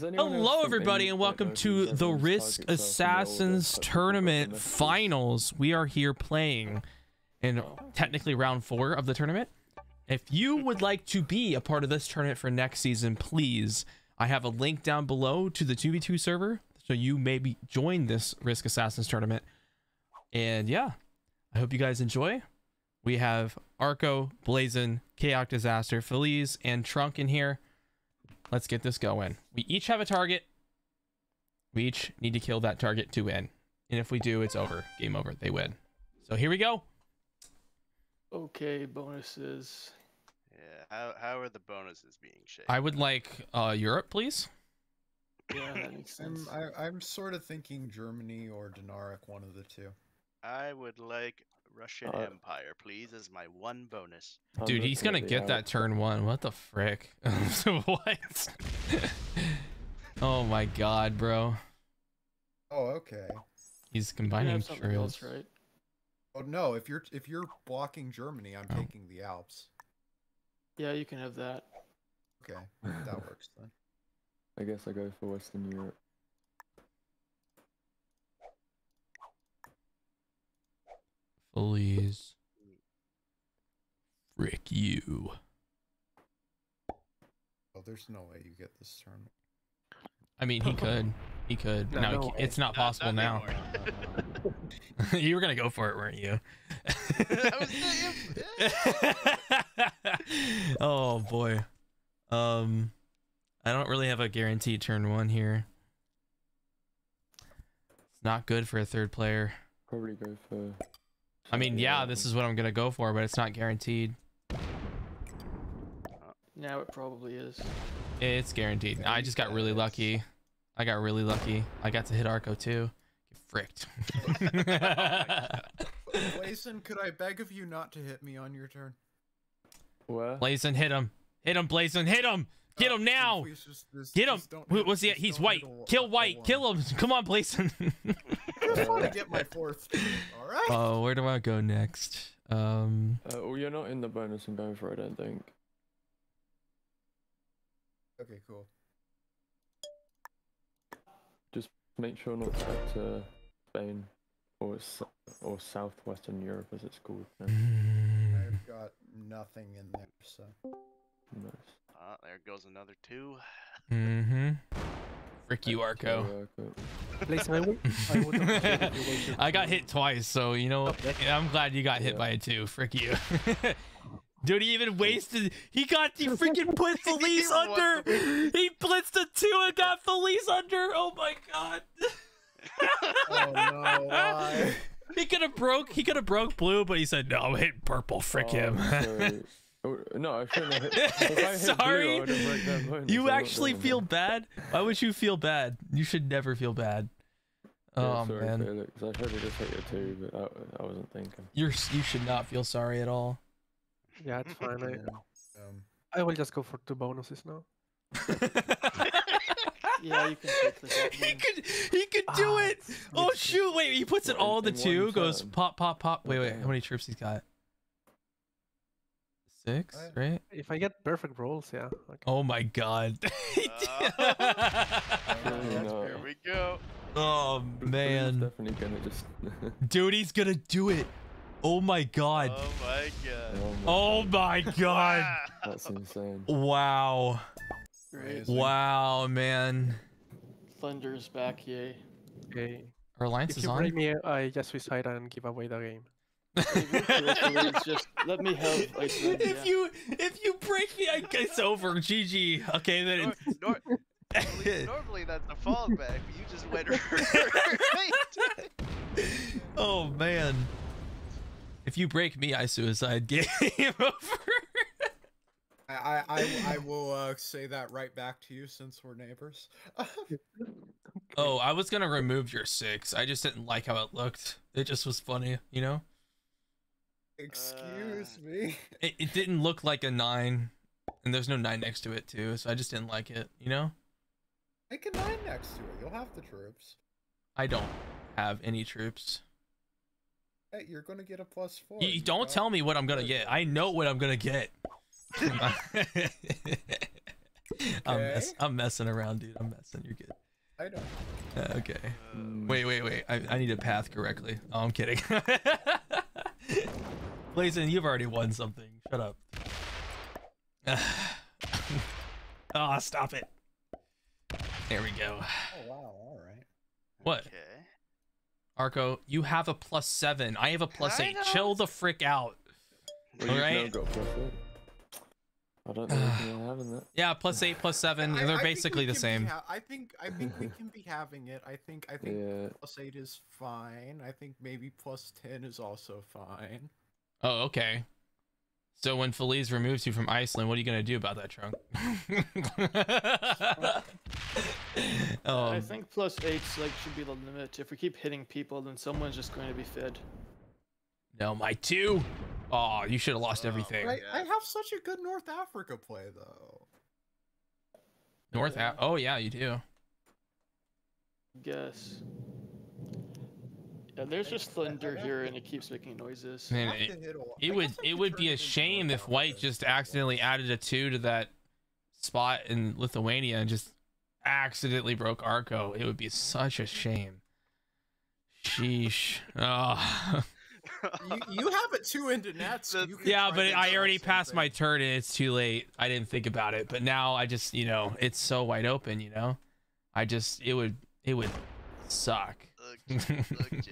Hello, everybody, and welcome to the Risk Assassins Tournament Finals. We are here playing in technically round four of the tournament. If you would like to be a part of this tournament for next season, please, I have a link down below to the 2v2 server, so you maybe join this Risk Assassins tournament. And yeah, I hope you guys enjoy. We have Arco, Blazen, Chaotic Disaster, Feliz, and Trunk in here. Let's get this going. We each have a target. We each need to kill that target to win. And if we do, it's over. Game over. They win. So here we go. Okay, bonuses. Yeah, how, how are the bonuses being shaped? I would like uh, Europe, please. Yeah, that makes sense. I'm, I, I'm sort of thinking Germany or Denaric, one of the two. I would like Russian Uh, Empire, please, as my one bonus. Dude, he's gonna at the get that turn one. What the frick? what? oh my god, bro. Oh, okay. He's combining have trails. else, right? Oh no, if you're if you're blocking Germany, I'm Oh. taking the Alps. Yeah, you can have that. Okay, that works then. I guess I go for Western Europe. Please. Frick you. Oh, there's no way you get this turn. I mean, he could. He could. No, No, no he- way. it's not possible now. you were gonna go for it, weren't you? I was thinking- oh boy. Um, I don't really have a guaranteed turn one here. It's not good for a third player. Probably go for. I mean, yeah, this is what I'm gonna go for, but it's not guaranteed. Now it probably is. It's guaranteed. I just got really lucky. I got really lucky. I got to hit Arco too. Get fricked. Blazen, could I beg of you not to hit me on your turn? Where? Blazen, hit him. Hit him, Blazen, hit him. Get Uh, him now. just- just- Get him. just don't Who- hit- What's he? just He's white. Kill white. Kill him. Come on, Blazen. I just want to get my fourth. turn, All right. oh, where do I go next? Um, Uh, well, you're not in the bonus I'm going for, I don't think. okay, cool. Just make sure not to head to Spain or s- or southwestern Europe as it's called. No, I've got nothing in there, so. nice. Ah, there goes another two. mm-hmm. Frick you, Arco. Okay, Arco. Listen, I would, I would appreciate if you waited I got hit twice, so you know. Oh, I'm glad you got hit Yeah. by it too. Frick you. Dude, he even wasted. He got the freaking put Feliz What under. He blitzed a two and got Feliz under. Oh my god. Oh no! Why? He could have broke. He could have broke blue, but he said no. I'm hitting purple. Frick Oh, him. Sorry. Oh, no, I shouldn't have hit. If Sorry. Blue, I would have broke that you not actually feel that. bad? Why would you feel bad? You should never feel bad. Yeah, Oh sorry, man, Felix. I should have just hit your two, but I, I wasn't thinking. you're you should not feel sorry at all. Yeah, it's fine. I, Um, I will just go for two bonuses now. Yeah, you can take this. out, he could he could do Ah, it. Oh shoot! Wait, he puts it What, in- all the two. Goes pop pop pop. Wait wait. How many troops he's got? Six, I- right? If I get perfect rolls, yeah. Okay. Oh my god. He did- Really. Here we go. oh man, definitely gonna just. dude, he's gonna do it. Oh my god. Oh my god. Oh my oh god. Wow. That's insane. Wow. Great. Amazing. Wow, man. Thunder's back, yay. Okay. Our alliance If is you on. break me, I just suicide and give away the game. Hey, real quick, please, just let me have Iceland. if yeah. you if you break me, I it's over. GG. Okay, then. Nor- nor- normally, normally that's a fallback, but you just went right. oh man. If you break me, I suicide. Game over. I, I, I, I will uh, say that right back to you since we're neighbors. Oh, I was gonna remove your six. I just didn't like how it looked. It just was funny, you know. Excuse Uh, me. It, it didn't look like a nine, and there's no nine next to it too. So I just didn't like it, you know. Make a nine next to it. You'll have the troops. I don't have any troops. Hey, you're gonna get a plus four. You, you don't got- tell me what I'm gonna get. I know what I'm gonna get. I'm, mess- I'm messing around, dude. I'm messing. You're good. I don't. Uh, okay. Mm, Wait, wait, wait. I, I need to path correctly. Oh, I'm kidding. Blazen, you've already won something. Shut up. oh, stop it. There we go. Oh wow! All right. What? Okay. Arco, you have a plus seven. I have a plus I eight. know. Chill the frick out. well, you've now Alright. plus eight. I don't know anything I have in that. Yeah, plus eight, plus seven. I- They're I basically the same. I think I think we can be having it. I think I think Yeah. plus eight is fine. I think maybe plus ten is also fine. Oh, okay. So when Feliz removes you from Iceland, what are you gonna do about that trunk? I um, think plus eight like should be the limit. If we keep hitting people, then someone's just going to be fed. no, my two. Oh, you should have lost Oh, everything. I, I have such a good North Africa play though. North. A- oh yeah, you do. Guess. Yeah, there's just thunder here, and it keeps making noises. Man, it, to hit a- it would it would be a shame if White just accidentally added a two to that spot in Lithuania and just accidentally broke Arco. It would be such a shame. Sheesh. Oh. you, you have a two into nets. The- you yeah, but I already passed something. my turn and it's too late. I didn't think about it, but now I just, you know, it's so wide open. You know, I just it would it would suck. Look, look, JJ.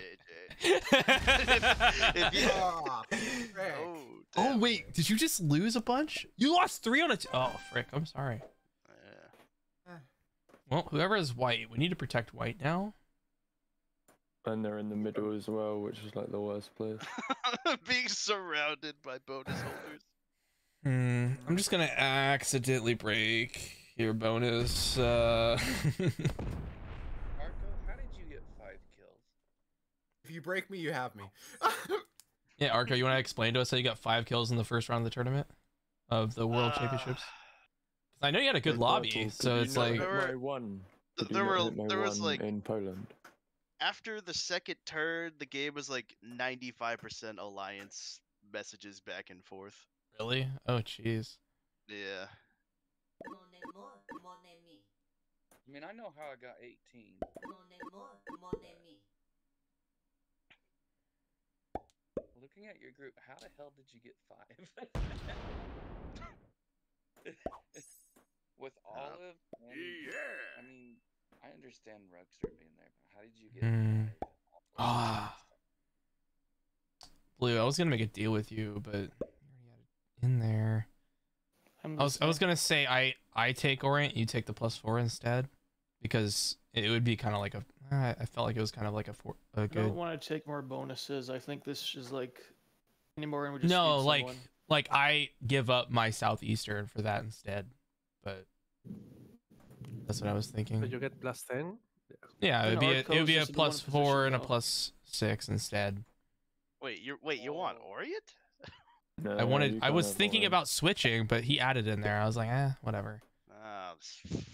if you, Ah, frick. oh, oh wait, did you just lose a bunch? You lost three on a. T- oh frick! I'm sorry. Yeah. Well, whoever is white, we need to protect white now. And they're in the middle as well, which is like the worst place. Being surrounded by bonus holders. Hmm. I'm just gonna accidentally break your bonus. Uh. Marco, how did you get five kills? If you break me, you have me. yeah, Arco, you want to explain to us how you got five kills in the first round of the tournament of the World Uh, Championships? 'Cause I know you had a good lobby, Michael, so could it's not like. There were- one. th- there were- there was, like- in Poland. After the second turn, the game was like 95% alliance messages back and forth. Really? Oh, jeez. Yeah. I mean, I know how I got 18. Looking at your group, how the hell did you get five? With Olive, and, I mean, I understand Rugster being there, but how did you get five? Ah. Blue, I was gonna make a deal with you, but you already had it in there. I'm I was I was gonna say I I take Orient, you take the plus four instead, because it would be kind of like a. I felt like it was kind of like a four a I good. don't want to take more bonuses. I think this is like anymore, and we just No, like someone. like I give up my southeastern for that instead, but that's what I was thinking. thinking. you get plus 10. Yeah, it would be a, it would be a just in the one plus position four and a plus six instead. Wait, you wait, you want. Orient? No, I wanted I was thinking Orient. about switching, but he added in there. I was like, eh, whatever. Ah, this- Alright.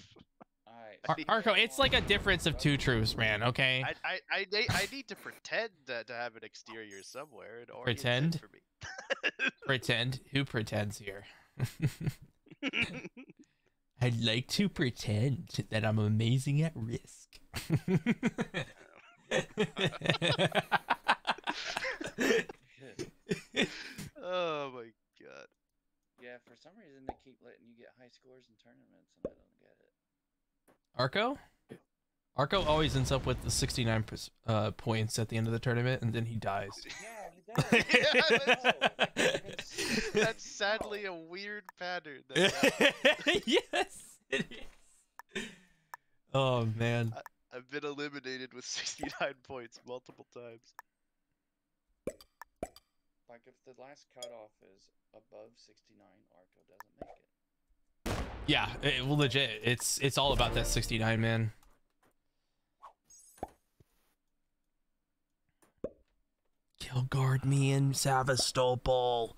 Ar- Arco, it's like a difference of two truths, man. Okay. I, I, I, I need to pretend that to have an exterior somewhere. And Orient's it Pretend? for me. Pretend. Who pretends here? I'd like to pretend that I'm amazing at risk. oh my god. Yeah, for some reason they keep letting you get high scores in tournaments, and I don't get it. Arco? Arco always ends up with the 69 uh, points at the end of the tournament, and then he dies. Yeah, he does. Yeah, that's- That's sadly a weird pattern. That yes, it is. Oh man. I've been eliminated with 69 points multiple times. Like if the last cutoff is above 69, Arco doesn't make it. Yeah, it, well, legit. It's it's all about that 69, man. Kill guard me in Sevastopol.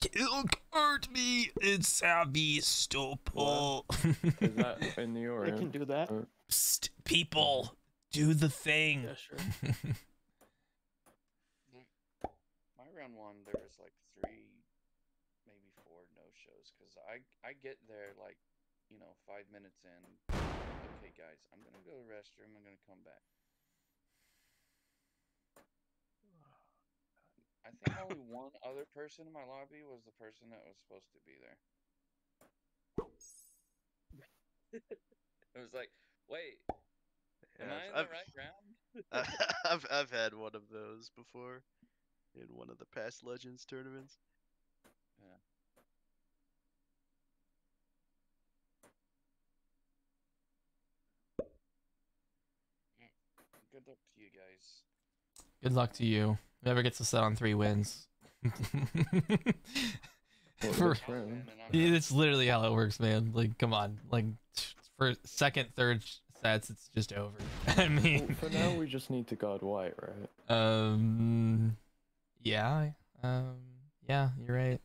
Kill guard me in Sevastopol. Is that in the I can do that. Psst, people, do the thing. Yeah, sure. My round one, there was like three, maybe four no shows because I I get there like you know, five minutes in. Okay, guys, I'm gonna go to the restroom. I'm gonna come back. I think only one other person in my lobby was the person that was supposed to be there. it was like, wait, am Yeah, I in I've- the right round? I've I've had one of those before, in one of the past Legends tournaments. Good luck to you guys. Good luck to you. Whoever gets to set on three wins. What, For- this I'll round? win and I'm happy. it's literally how it works, man. Like, come on. Like, for second, third sets, it's just over. I Well, mean, for now, we just need to guard white, right? um, yeah, um, yeah, you're right.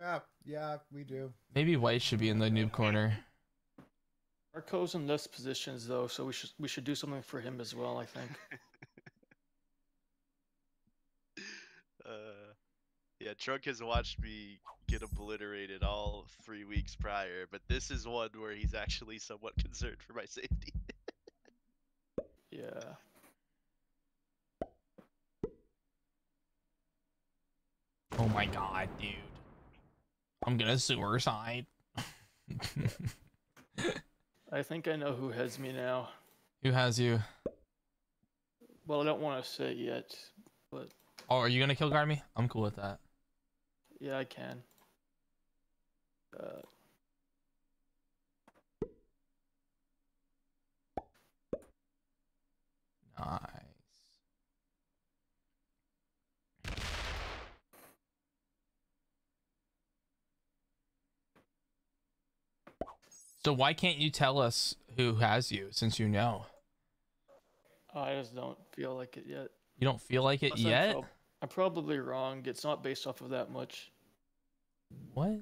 Yeah, yeah, we do. Maybe white should be in the noob corner. Marco's in less positions though, so we should we should do something for him as well. I think. Uh, yeah, Trunk has watched me get obliterated all three weeks prior, but this is one where he's actually somewhat concerned for my safety. Yeah. Oh my god, dude. I'm gonna suicide. I think I know who has me now. Who has you? Well, I don't want to say yet, but Oh, are you gonna kill guard me? I'm cool with that. yeah, I can. Uh, Nice. So why can't you tell us who has you since you know? Oh, I just don't feel like it yet. You don't feel like it Plus, I'm yet? prob- I'm probably wrong. It's not based off of that much. What?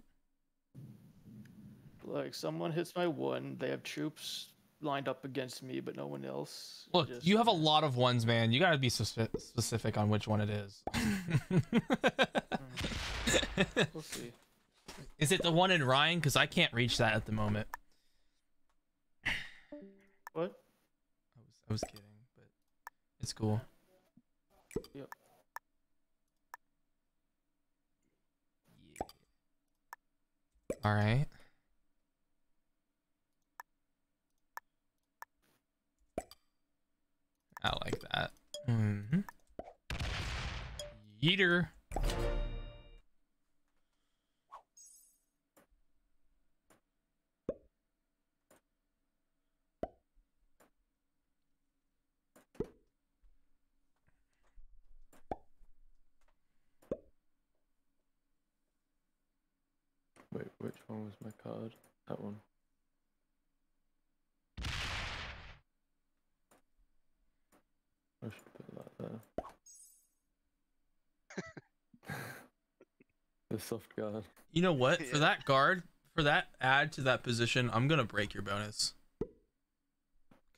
Like someone hits my one, they have troops lined up against me, but no one else. Look, just- you have a lot of ones, man. You gotta be suspe- specific on which one it is. Hmm. We'll see. is it the one in Ryan? Because I can't reach that at the moment. What? I was, kidding, but it's cool. Yep. Yeah. All right. I like that. hmm Yeeter. Wait, which one was my card? That one. I should put that there. the soft guard. You know what? For Yeah. that guard, for that add to that position, I'm gonna break your bonus.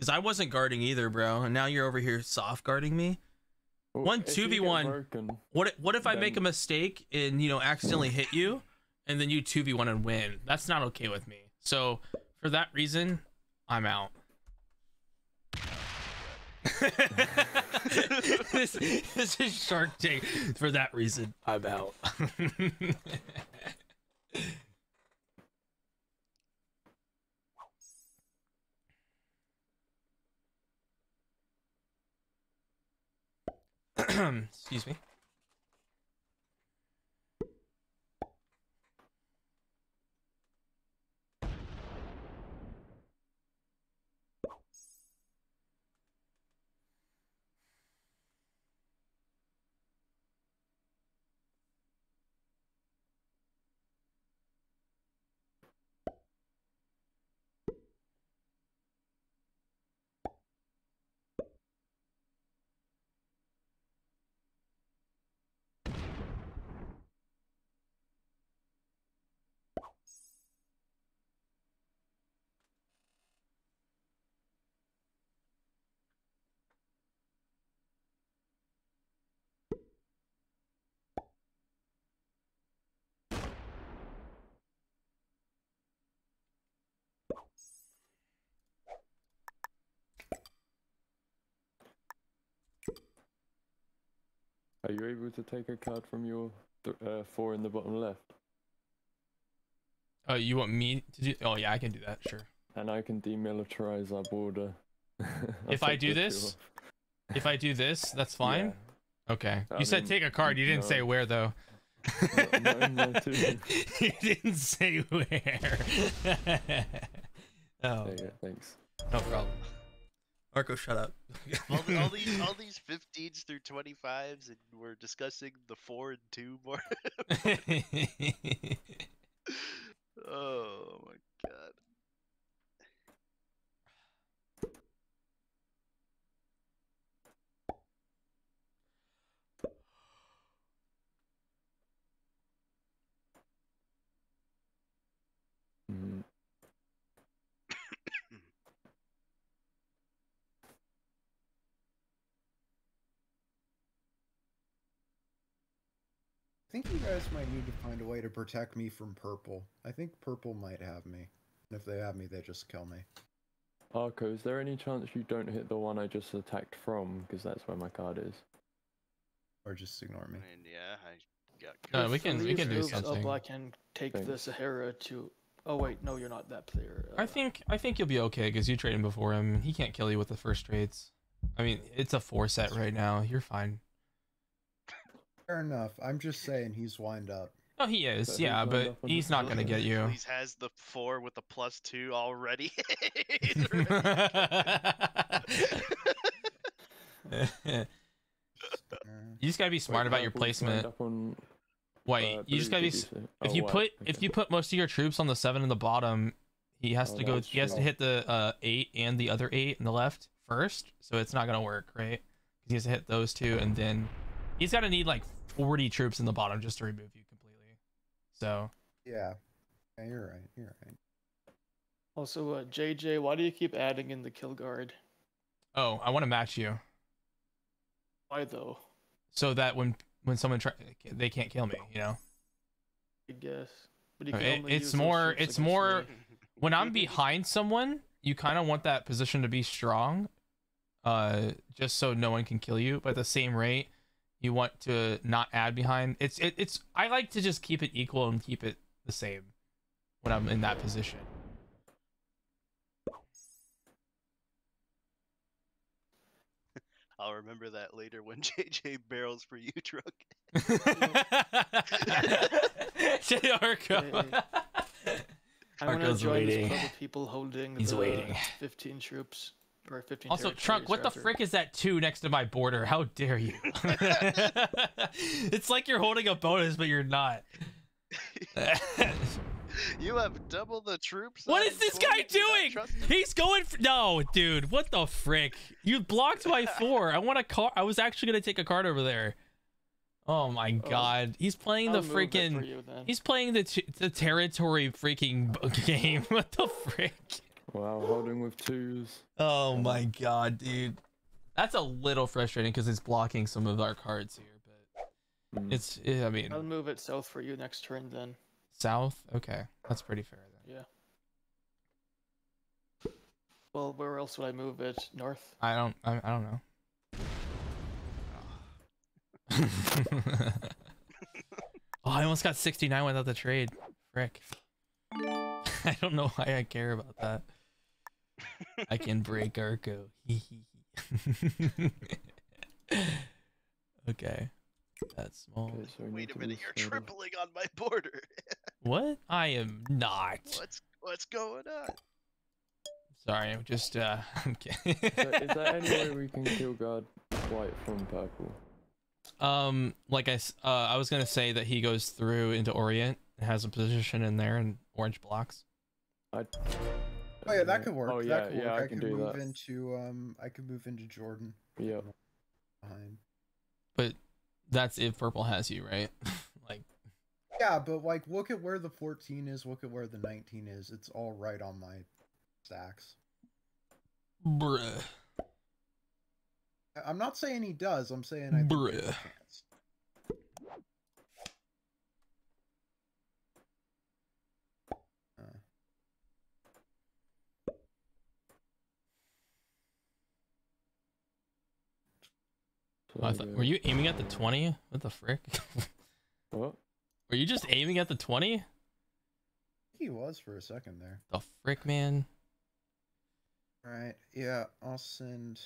Cause I wasn't guarding either, bro, and now you're over here soft guarding me. Well, One if you 2v1. What if- what if I make a mistake and you know accidentally hit you, and then you two v one and win? That's not okay with me. So for that reason, I'm out. this, this is Shark Tank. For that reason, I'm out. Excuse me. Are you able to take a card from your th- uh, four in the bottom left? Oh, you want me to do? Oh yeah, I can do that. Sure. And I can demilitarize our border. If I do this. If I do this, that's fine. Okay. I You said take a card. You didn't say where though. No, no, no, you didn't say where. oh, There you thanks. no problem. Marco, shut up. all, the, all these all these 15s through 25s, and we're discussing the four and two more. oh my god. Guys might need to find a way to protect me from purple. I think purple might have me. And if they have me, they just kill me. Arco, is there any chance you don't hit the one I just attacked from? Because that's where my card is. Or just ignore I me. mean, yeah, I got. No, we can- we can do something. Up, I can take the Sahara to. Oh wait, no, you're not that player. I uh, think I think you'll be okay because you traded before him. He can't kill you with the first trades. I mean, it's a four set right now. You're fine. Fair enough. I'm just saying he's wind up. Oh, he is. But yeah, he's but he's not gonna get you. He's has the four with the plus two already. You Just, uh, gotta be smart Wait, about your placement. On, Wait, uh, you just gotta be. did? If Oh, you white, put if you put most of your troops on the seven in the bottom, he has Oh, to go. He has to hit the uh, eight and the other eight in the left first, so it's not gonna work, right? 'Cause he has to hit those two, and then he's gotta need like forty troops in the bottom just to remove you completely. So yeah. Yeah, you're right. You're right. Also, uh, JJ, why do you keep adding in the kill guard? oh, I want to match you Why though? so that when when someone try they can't kill me, you know. I guess. But you Uh, can it- only it's more- it's more- me. when I'm behind someone, you kind of want that position to be strong, uh, just so no one can kill you. But at the same rate, you want to not add behind. It's it, it's I like to just keep it equal and keep it the same when I'm in that position. I'll remember that later when JJ barrels for you, truck. J. Arco. I'm gonna Arco's join waiting. this people holding He's the waiting. 15 troops or 15. Also, Trunk, what the frick is that two next to my border? How dare you? it's like you're holding a bonus, but you're not. You have double the troops. what is this guy Do you not doing? He's going for no, dude. What the frick? You blocked my four. I want a car. I was actually gonna take a card over there. Oh my Oh. god, he's playing I'll the move it for freaking. you. He's playing the t- the territory freaking game. What the frick? Wow, holding with twos. Oh my god, dude. That's a little frustrating because it's blocking some of our cards here, but Mm. it's. I mean, I'll move it south for you next turn then. south. Okay, that's pretty fair then. Yeah. Well, where else would I move it? North. I don't. I, I don't know. oh, I almost got 69 without the trade. Frick. I don't know why I care about that. I can break Arco. okay. That's small. Okay, so we Wait a minute, you're smarter. tripling on my border. What? I am not. What's what's going on? Sorry, I'm just uh I'm kidding. So is there any way we can kill guard white from purple? Um, like I uh, I was gonna say that he goes through into Orient has a position in there and orange blocks. I. Oh yeah, that could work. Oh that yeah, could yeah, work. I can could do move that. into um I could move into Jordan Yeah. behind. But that's if purple has you, right? like, Yeah, but like look at where the 14 is, look at where the 19 is. It's all right on my stacks. bruh, I- I'm not saying he does, I'm saying I think there's a Bruh. Oh, I I thought, were you aiming at the 20? What the frick? What? were you just aiming at the 20? He was for a second there. The frick, man. All right. Yeah, I'll send.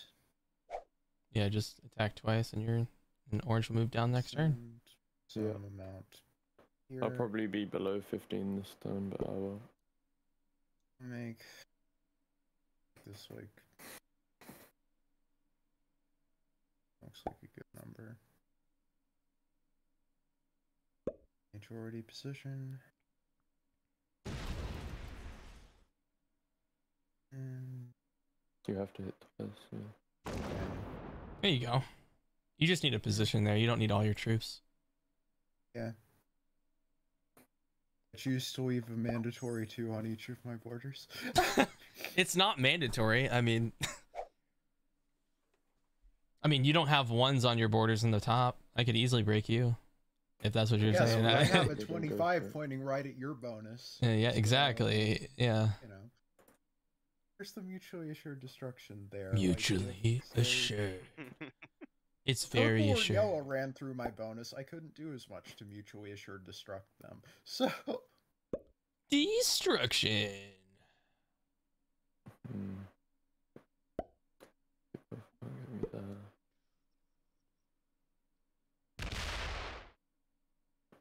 Yeah, just attack twice and you're and orange will move down next turn. send Yeah. Some amount. I'll probably be below 15 this time, but I will. make this like looks like a good number. Majority position. And You have to hit twice. Yeah. There you go. You just need a position there. You don't need all your troops. Yeah. I choose to leave a mandatory two on each of my borders. It's not mandatory. I mean, I mean, you don't have ones on your borders in the top. I could easily break you, if that's what you're yes, saying. but I have a They don't go 25 pointing right at your bonus. yeah, yeah, so, exactly. Yeah, You know, there's the mutually assured destruction there. like, mutually say- assured. It's Purple very or assured. yellow ran through my bonus. I couldn't do as much to mutually assured destruct them. So Destruction. Hmm. I'll get me there.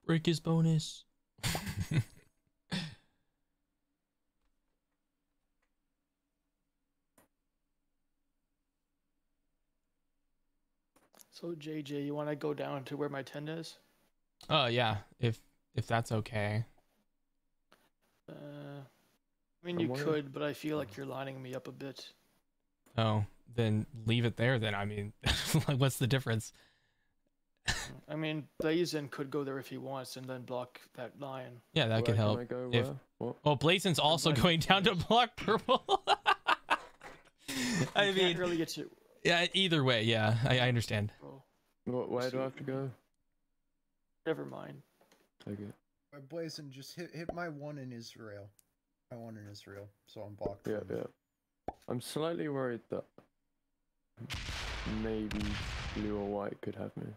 Break his bonus. So JJ, you want to go down to where my 10 is? oh yeah, if if that's okay. Uh, I mean, From you where? could, but I feel like you're lining me up a bit. Oh, then leave it there. Then I mean, like, what's the difference? I mean, Blazen could go there if he wants and then block that lion. Yeah, that Where could help. I go if- where? Well, Blazen's also might- going down to block purple. I You mean, can't really get to. yeah. Either way, yeah, I, I understand. What, where do I have to go? never mind. Okay. Blazen, just hit hit my one in Israel. My one in Israel. So I'm blocked. Yeah, from- yeah. I'm slightly worried that maybe blue or white could have me.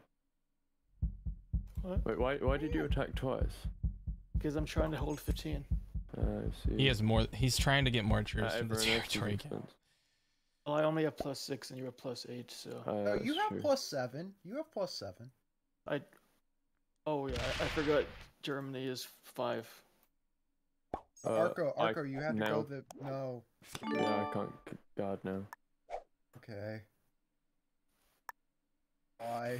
What? Wait, why why did you attack twice? Because I'm trying to hold 15. Uh, I see. He has more. He's trying to get more Uh, troops from the territory. Well, I only have plus six and you have plus eight, so Uh, Oh, you have true. plus seven. You have plus seven. I. Oh yeah, I, I forgot. Germany is five. Uh, Arco, I- Arco, you had to now- go the no. Yeah, I can't g- guard now. Okay. Why?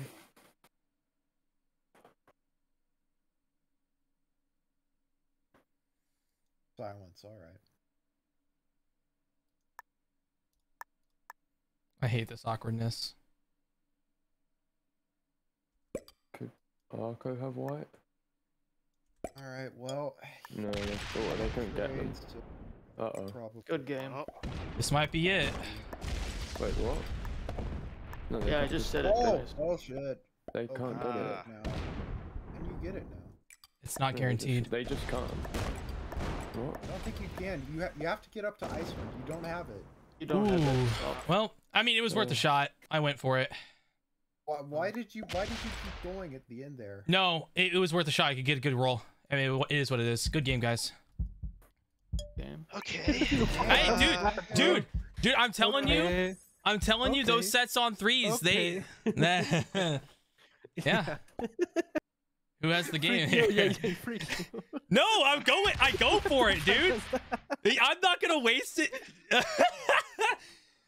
Silence. All right. I hate this awkwardness. Could Arco have white? All right. Well. No, they, oh, they couldn't get them. trades Uh oh. Probably. Good game. Oh, This might be it. Wait, what? No, Yeah, I just said it, Oh, guys. oh shit. They Oh, can't can get you it. Now? Can you get it now? It's not No, they just- guaranteed. They just can't. What? I don't think you can. You ha- you have to get up to Iceland. You don't have it. You don't have Ooh. that. Oh, Well, I mean, it was worth a oh. shot. I went for it. Why, why did you Why did you keep going at the end there? No, it, it was worth a shot. I could get a good roll. I mean, it is what it is. Good game, guys. game. okay. Hey, dude, dude, dude, I'm telling you, I'm telling you, those sets on threes, okay. they. yeah. Who has the game? Free kill, yeah, yeah, free kill. No, I'm going. I go for it, dude. I'm not gonna waste it.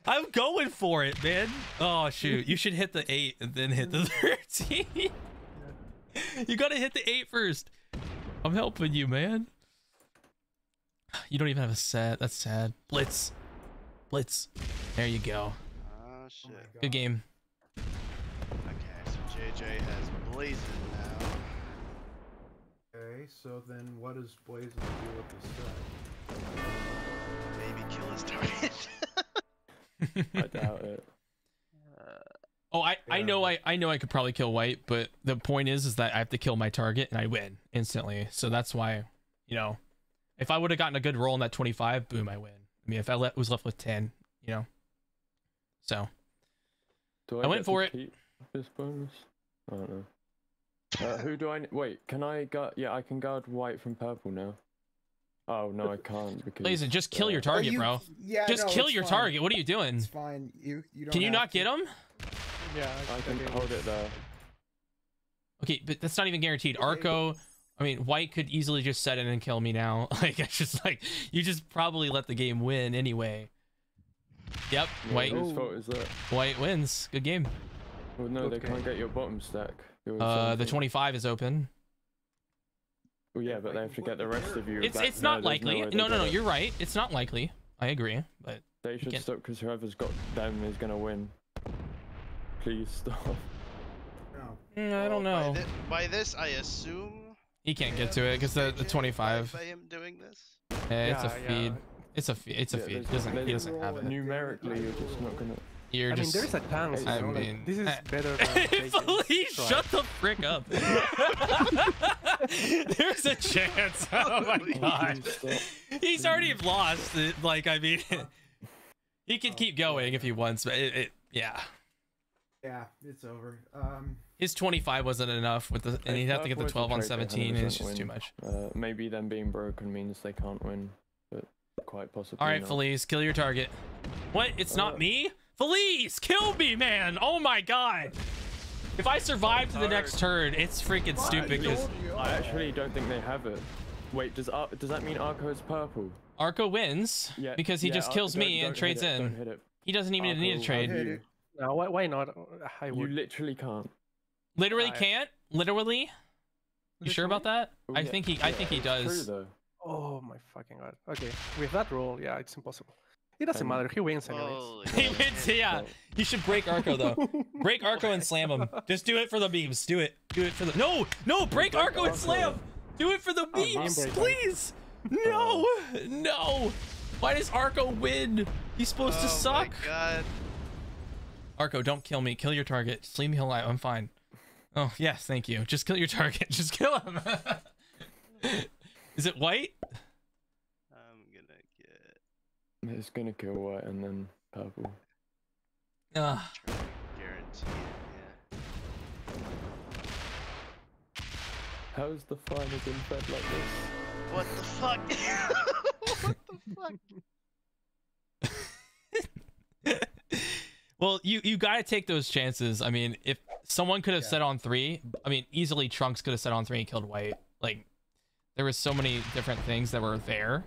I'm going for it, man. Oh shoot! You should hit the eight and then hit the thirteen. you gotta hit the eight first. I'm helping you, man. You don't even have a set. That's sad. Blitz, blitz. There you go. Oh shit. Good game. Okay, so JJ has Blazing now. Okay, so then what does Blazen do with the set? Maybe kill his target. I doubt it. Oh, I, I know I, I know I could probably kill white, but the point is is that I have to kill my target and I win instantly. So that's why, you know, if I would have gotten a good roll in that 25, boom, I win. I mean, if I le- was left with 10, you know. So, Do I went for it. This bonus? I don't know. Uh, who do I wait? Can I guard? Yeah, I can guard white from purple now. Oh no, I can't because. Blazen, just kill your uh, target, you- bro. Yeah, Just no, kill your fine. target. What are you doing? It's fine. You you don't. Can you not to. get him? Yeah, I can okay. hold it there. Okay, but that's not even guaranteed. Arco, I mean, White could easily just set in and kill me now. Like, it's just like, you just probably let the game win anyway. Yep, Yeah, White, Whose fault is that? White wins. Good game. Well, no, they can't get your bottom stack. It was Uh, the 25 is open. Well, yeah, but they have to get the the rest of you. It's back. it's No, not there's likely. way No, no, no, you're right. It's not likely. I agree, but They should can't- stop because whoever's got them is gonna win. Please stop. No. mm, I don't Well, know. By, thi- by this, I assume. He can't get to it because the, the 25. By, by him doing this. Eh, it's a feed. yeah. It's a feed. It's a Yeah, feed. He doesn't. He doesn't have it. Numerically, you're just not gonna. You're I mean, there's a chance. I you know, like, mean, this is I- better than JJ's Please try. shut the frick up. There's a chance. Oh my god. He's already lost. Like I mean, he could keep going if he wants, but it, it yeah. Yeah, it's over. Um. His 25 wasn't enough with the, and he'd have to get the 12 on Purple is a trade, 17, and it's 100% just too much. Uh, maybe them being broken means they can't win, but quite possibly. All right, not. Feliz, kill your target. What? It's not Uh, me? Feliz, kill me, man! Oh my god! If I survive to the next turn, it's freaking stupid because I actually don't think they have it. Wait, does Ar- does that mean Arco is purple? Arco wins Yeah, because he yeah, just Ar- kills don't- me and don't hit trades it, in. Don't hit it. He doesn't even Arco need a trade. have Hit No, why, why not? Uh, I You literally can't. Literally I- can't. Literally. You sure about that? Oh, I yeah, think he. I think he it's true, does. Oh my fucking god. Okay, with that roll, yeah, it's impossible. It doesn't Um, matter. He wins anyways. Holy He wins. Yeah. Well, You should break Arco though. break Arco and slam him. Just do it for the beams. Do it. Do it for the. No, no. Break break Arco and slam. Do it for the beam beams, please. No, no. Why does Arco win? He's supposed to Oh suck. my god. Arco, don't kill me. Kill your target. Just leave me alive. I'm fine. Oh yes, thank you. Just kill your target. Just kill him. Is it white? I'm gonna get. It's gonna kill white and then purple. Ugh. Guarantee it, yeah. How's the final been fed like this? What the fuck? what the fuck? well, you you got to take those chances. I mean, if someone could have Yeah. set on three, I mean, easily Trunks could have set on three and killed White. Like, there was so many different things that were there.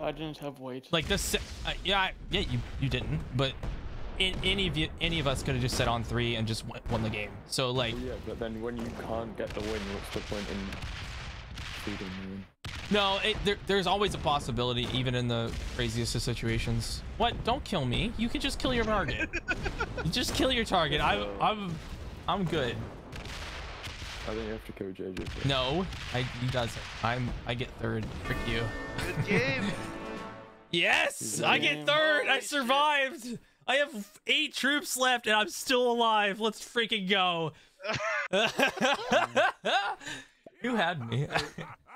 I didn't have weight. Like this, uh, yeah, I- yeah, you you didn't, but in, any of you, any of us could have just set on three and just won, won the game. So like, Well, yeah, but then when you can't get the win, what's the point in feeding the win? no, it, there, there's always a possibility, even in the craziest of situations. What? Don't kill me. You can just kill your target. Just kill your target. I'm I'm I'm good. I think you have to kill JJ. No, I he doesn't. I'm I get third. Frick you. Good game. Yes, I get Damn. third. I Holy shit. survived. I have eight troops left, and I'm still alive. Let's freaking go. you had me.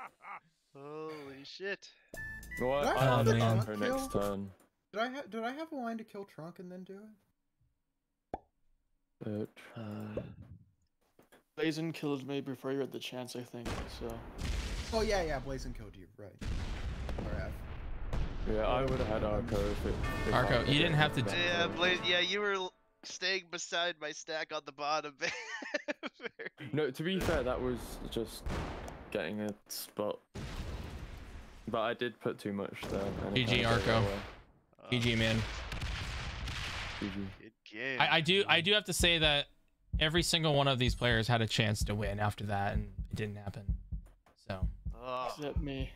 Holy shit. Well, Did I I have have a to man. Arco next kill? turn. Did I ha- did I have a line to kill Trunk and then do it? Uh, try- Blazen killed me before you had the chance, I think. So Oh yeah, yeah. Blazing killed you, right? Alright. yeah, I would have had Arco if it. If Arco, Arco you didn't have to didn't d- back Yeah, up. Blaze. Yeah, you were l- staying beside my stack on the bottom. Very- No, to be fair, that was just getting a spot. But I did put too much there. and it GG, kinda gave it Arco. away. GG man. GG. Good game. I, I do I do have to say that every single one of these players had a chance to win after that, and it didn't happen. So Oh, except me.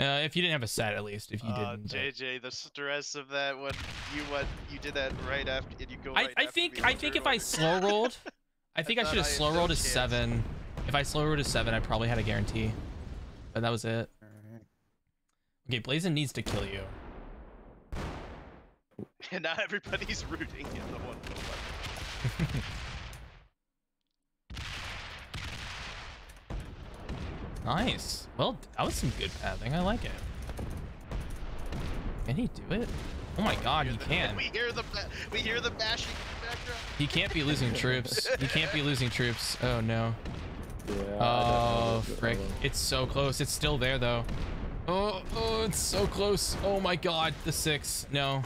uh, if you didn't have a set, at least if you oh, didn't. uh, JJ, the stress of that when you went, you did that right after, and you go. I, Right I after think I think third if I slow rolled, I think I, thought should have slow no rolled to chance. seven. If I slow rolled to seven, I probably had a guarantee. But that was it. Okay, Blazen needs to kill you. and now everybody's rooting in the one. for one. Nice. Well, that was some good pathing. I like it. Can he do it? Oh my god, he can. We hear the we hear the bashing in the background. He can't be losing troops. He can't be losing troops. Oh no. Yeah. I don't know Oh if frick. It's so close. It's still there though. Oh, oh, it's so close. Oh my god, the six. No.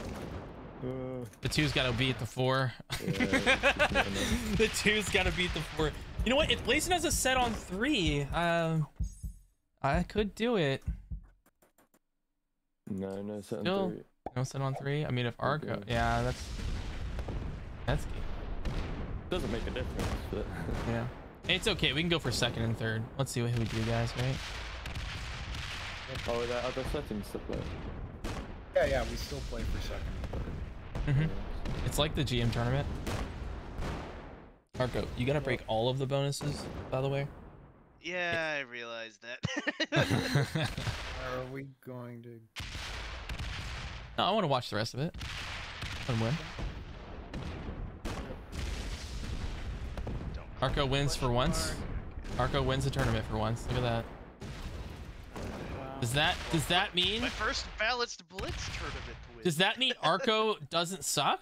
Uh, The two's gotta beat the four. Yeah, it's not enough. the two's gotta beat the four. You know what? If Blazen has a set on three, um, I could do it. no, no, set on three. No set on three. I mean, if Arco, Okay. yeah, that's that's good. Doesn't make a difference, but Yeah, it's okay. We can go for second and third. Let's see what we do, guys. Right? oh, are there other settings to play? Yeah, yeah, we still play for second. hmm It's like the GM tournament. Arco, you gotta break all of the bonuses, by the way. Yeah, I realized that. Are we going to? no, I want to watch the rest of it. And win. Don't Arco wins for once. mark. Arco wins the tournament for once. Look at that. Does that does that mean My first balanced blitz tournament win. does that mean Arco doesn't suck?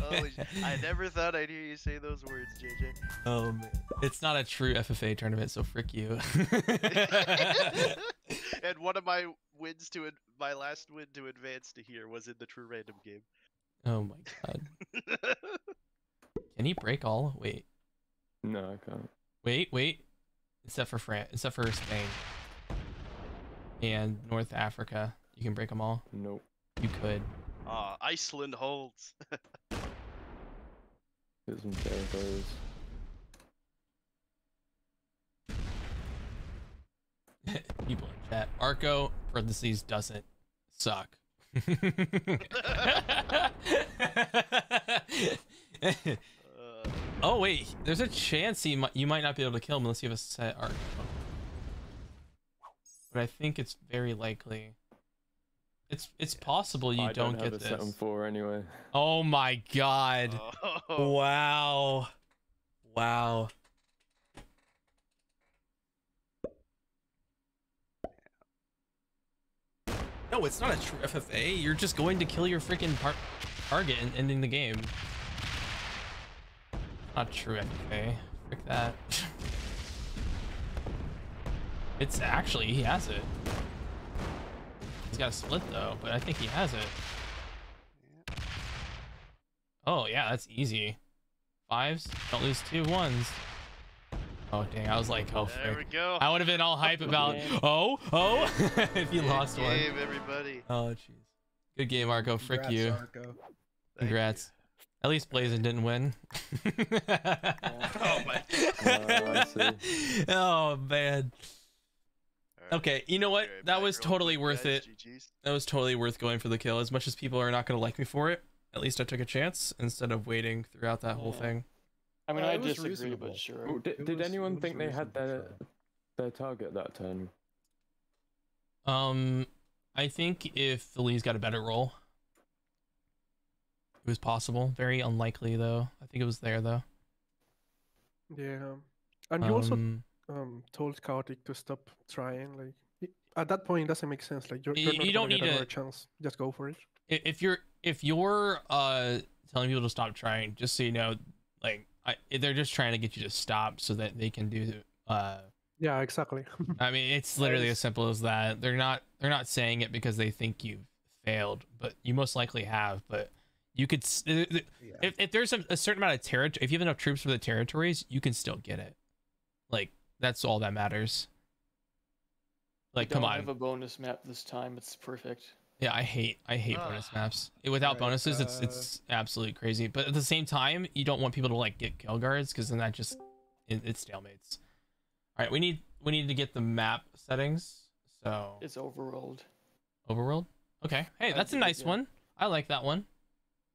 Holy sh- I never thought I'd hear you say those words, JJ. Oh man, it's not a true FFA tournament, so frick you. and one of my wins to ad- my last win to advance to here was in the true random game. oh my god, can he break all? Wait, No, I can't. wait, wait. Except for France, except for Spain and North Africa, you can break them all. Nope. You could. Ah, Iceland holds. Get some territories. People in chat. Arco parentheses doesn't suck. Uh, oh wait, there's a chance he might, you might not be able to kill him unless you have a set arc. But I think it's very likely. It's it's possible you I don't, don't, get have a this. set on four anyway. Oh my god! oh, Wow! Wow! No, it's not a true FFA. You're just going to kill your freaking par- target and ending the game. Not true FFA. Frick that. it's actually he has it. He's got a split though, but I think he has it. Oh yeah, that's easy. Fives, don't lose two ones. Oh dang, I was like, oh there we frick. go. I would have been all hype about, oh, oh, if you Good lost one. game, everybody. Oh jeez. Good game, Marco. Frick Congrats, you. Arco. Thank you. Congrats. At least Blazen didn't win. Oh my. Oh, I see. oh man. Alright, Okay, you know what? That was totally worth it. That was totally worth going for the kill. As much as people are not gonna like me for it, at least I took a chance instead of waiting throughout that whole thing. I mean, Uh, I disagree, reasonable. but sure. Oh, did, did was- anyone think they had their their target that turn? Um, I think if the Lee's got a better roll, it was possible. Very unlikely though. I think it was there though. Yeah. And you also Um, told Chaotic to stop trying. Like i- at that point, it doesn't make sense. Like you're, you're you don't gonna need another to- chance. Just go for it. if you're if you're uh telling people to stop trying, just so you know, like I, they're just trying to get you to stop so that they can do uh Yeah, exactly. I mean, it's literally as simple as that. They're not they're not saying it because they think you've failed, but you most likely have. But you could s- th- th- Yeah. if if there's a, a certain amount of territory, if you have enough troops for the territories, you can still get it. Like that's all that matters. Like, come don't on. have a bonus map this time. It's perfect. Yeah, I hate I hate bonus maps. Without Right, bonuses, it's uh, it's absolutely crazy. But at the same time, you don't want people to like get kill guards because then that just it, it stalemates. All right, we need we need to get the map settings. So It's overrolled. overworld. Okay, hey, that's a nice yeah. one. I like that one.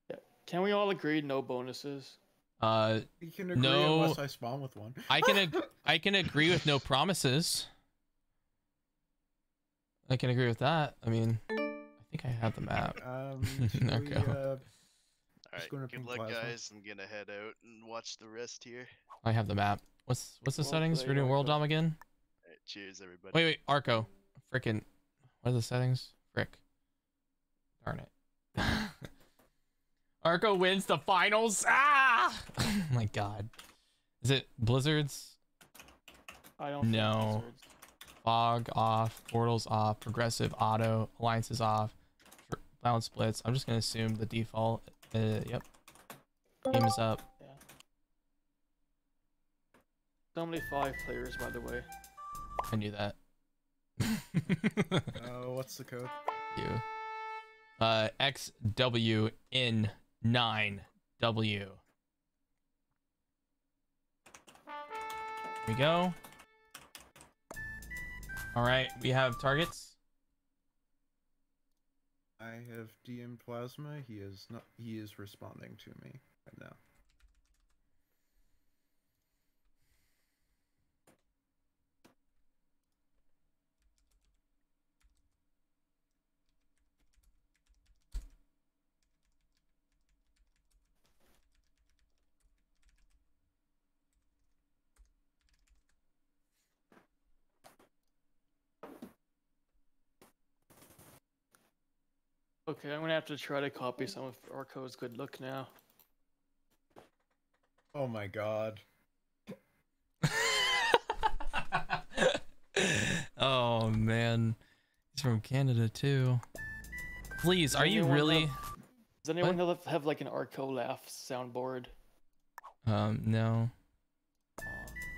Yeah. Can we all agree no bonuses? Uh, You can agree No. unless I spawn with one. I can ag- I can agree with no promises. I can agree with that. I mean, I think I have the map. Um, should we, Okay. uh, All Just going right, to good luck, plasma. guys. I'm gonna head out and watch the rest here. I have the map. What's what's the Well settings? We're doing world dom again. All right, cheers, everybody. Wait, wait, Arco. Freaking. What are the settings? Frick. Darn it. Arco wins the finals. Ah! Oh my god. Is it Blizzards? I don't. think No. Blizzards- Fog off, portals off, progressive auto, alliances off, tr- balance splits. I'm just gonna assume the default. Uh, yep. Game is up. Yeah. It's only five players, by the way. I knew that. Uh, what's the code? you. Uh, XWN9W. We go. All right, we have targets. I have DM Plasma. He is not. He is responding to me right now. Okay, I'm gonna have to try to copy some of Arco's good look now. Oh my god. oh man, he's from Canada too. Please, are you really? have- Does anyone have, have like an Arco laugh soundboard? Um, no,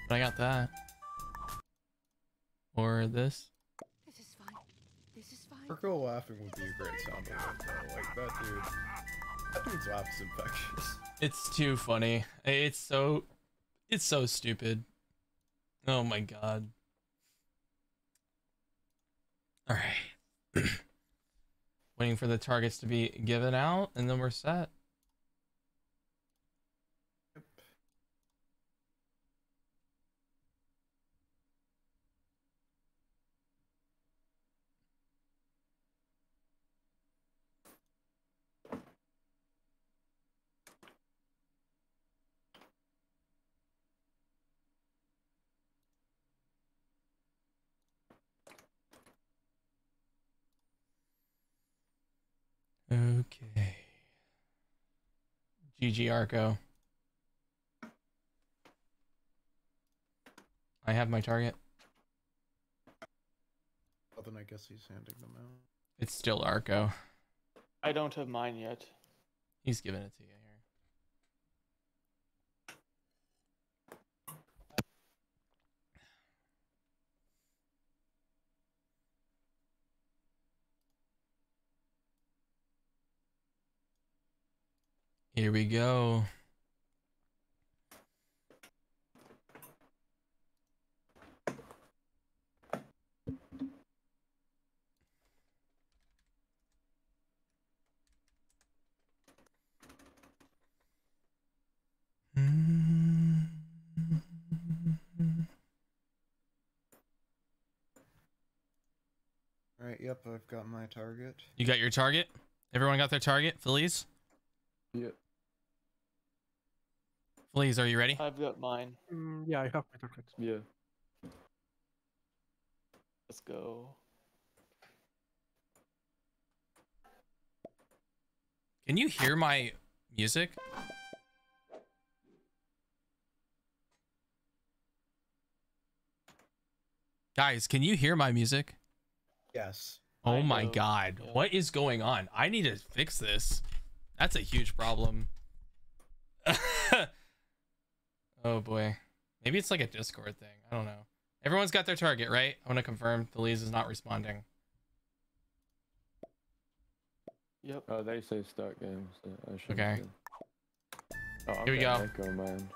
but I got that. Or this. This is fine. Urkel laughing would be a great sound though. Like that dude. That dude's laugh is infectious. It's too funny. It's so, it's so stupid. Oh my god. All right. Waiting for the targets to be given out, and then we're set. Okay. GG Arco. I have my target. Well, then I guess he's handing them out. It's still Arco. I don't have mine yet. He's giving it to you here. Here we go. Alright, yep, I've got my target. You got your target? Everyone got their target? Feliz? Yeah. Feliz, are you ready? I've got mine. Mm, yeah, I have my target. Yeah. Let's go. Can you hear my music? Guys, can you hear my music? Yes. Oh I my know, god. yeah. What is going on? I need to fix this. That's a huge problem. oh boy. Maybe it's like a Discord thing. I don't know. Everyone's got their target, right? I want to confirm Feliz is not responding. Yep. Oh, they say start game, so I should. Okay. Oh, Here we go. Echo, man.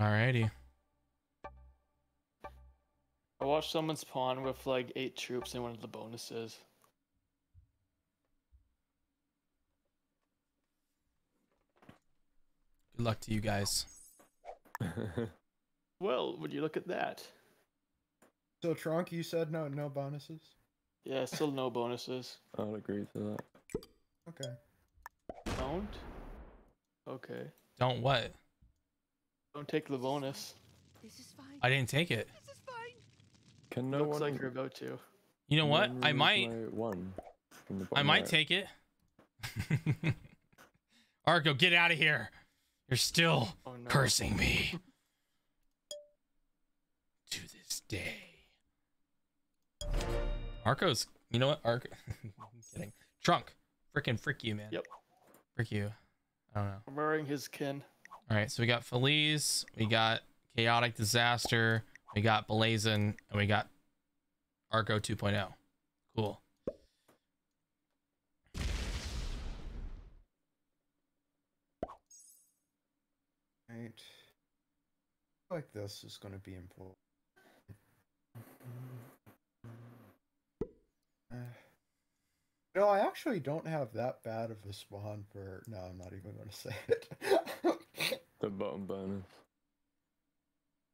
Alrighty. I watched someone spawn with like eight troops in one of the bonuses. Good luck to you guys. Well, would you look at that? So Trunk, you said no no bonuses? Yeah, still no bonuses. I would agree to that. Okay. Don't? Okay. Don't what? Don't take the bonus. This is fine. I didn't take it. This. Can no Looks one? like you're about to. You know what? I might. One. I might right? take it. Argo, get out of here. You're still Oh no. cursing me. to this day. Arco's, you know what? Arco, I'm kidding. Trunk, freaking frick you, man. Yep. Frick you. I don't know. Murring his kin. All right, so we got Feliz, we got Chaotic Disaster, we got Blazen, and we got Arco 2.0. Cool. Right. Like this is going to be important. Uh, no, I actually don't have that bad of a spawn for. No, I'm not even going to say it. The bottom bonus.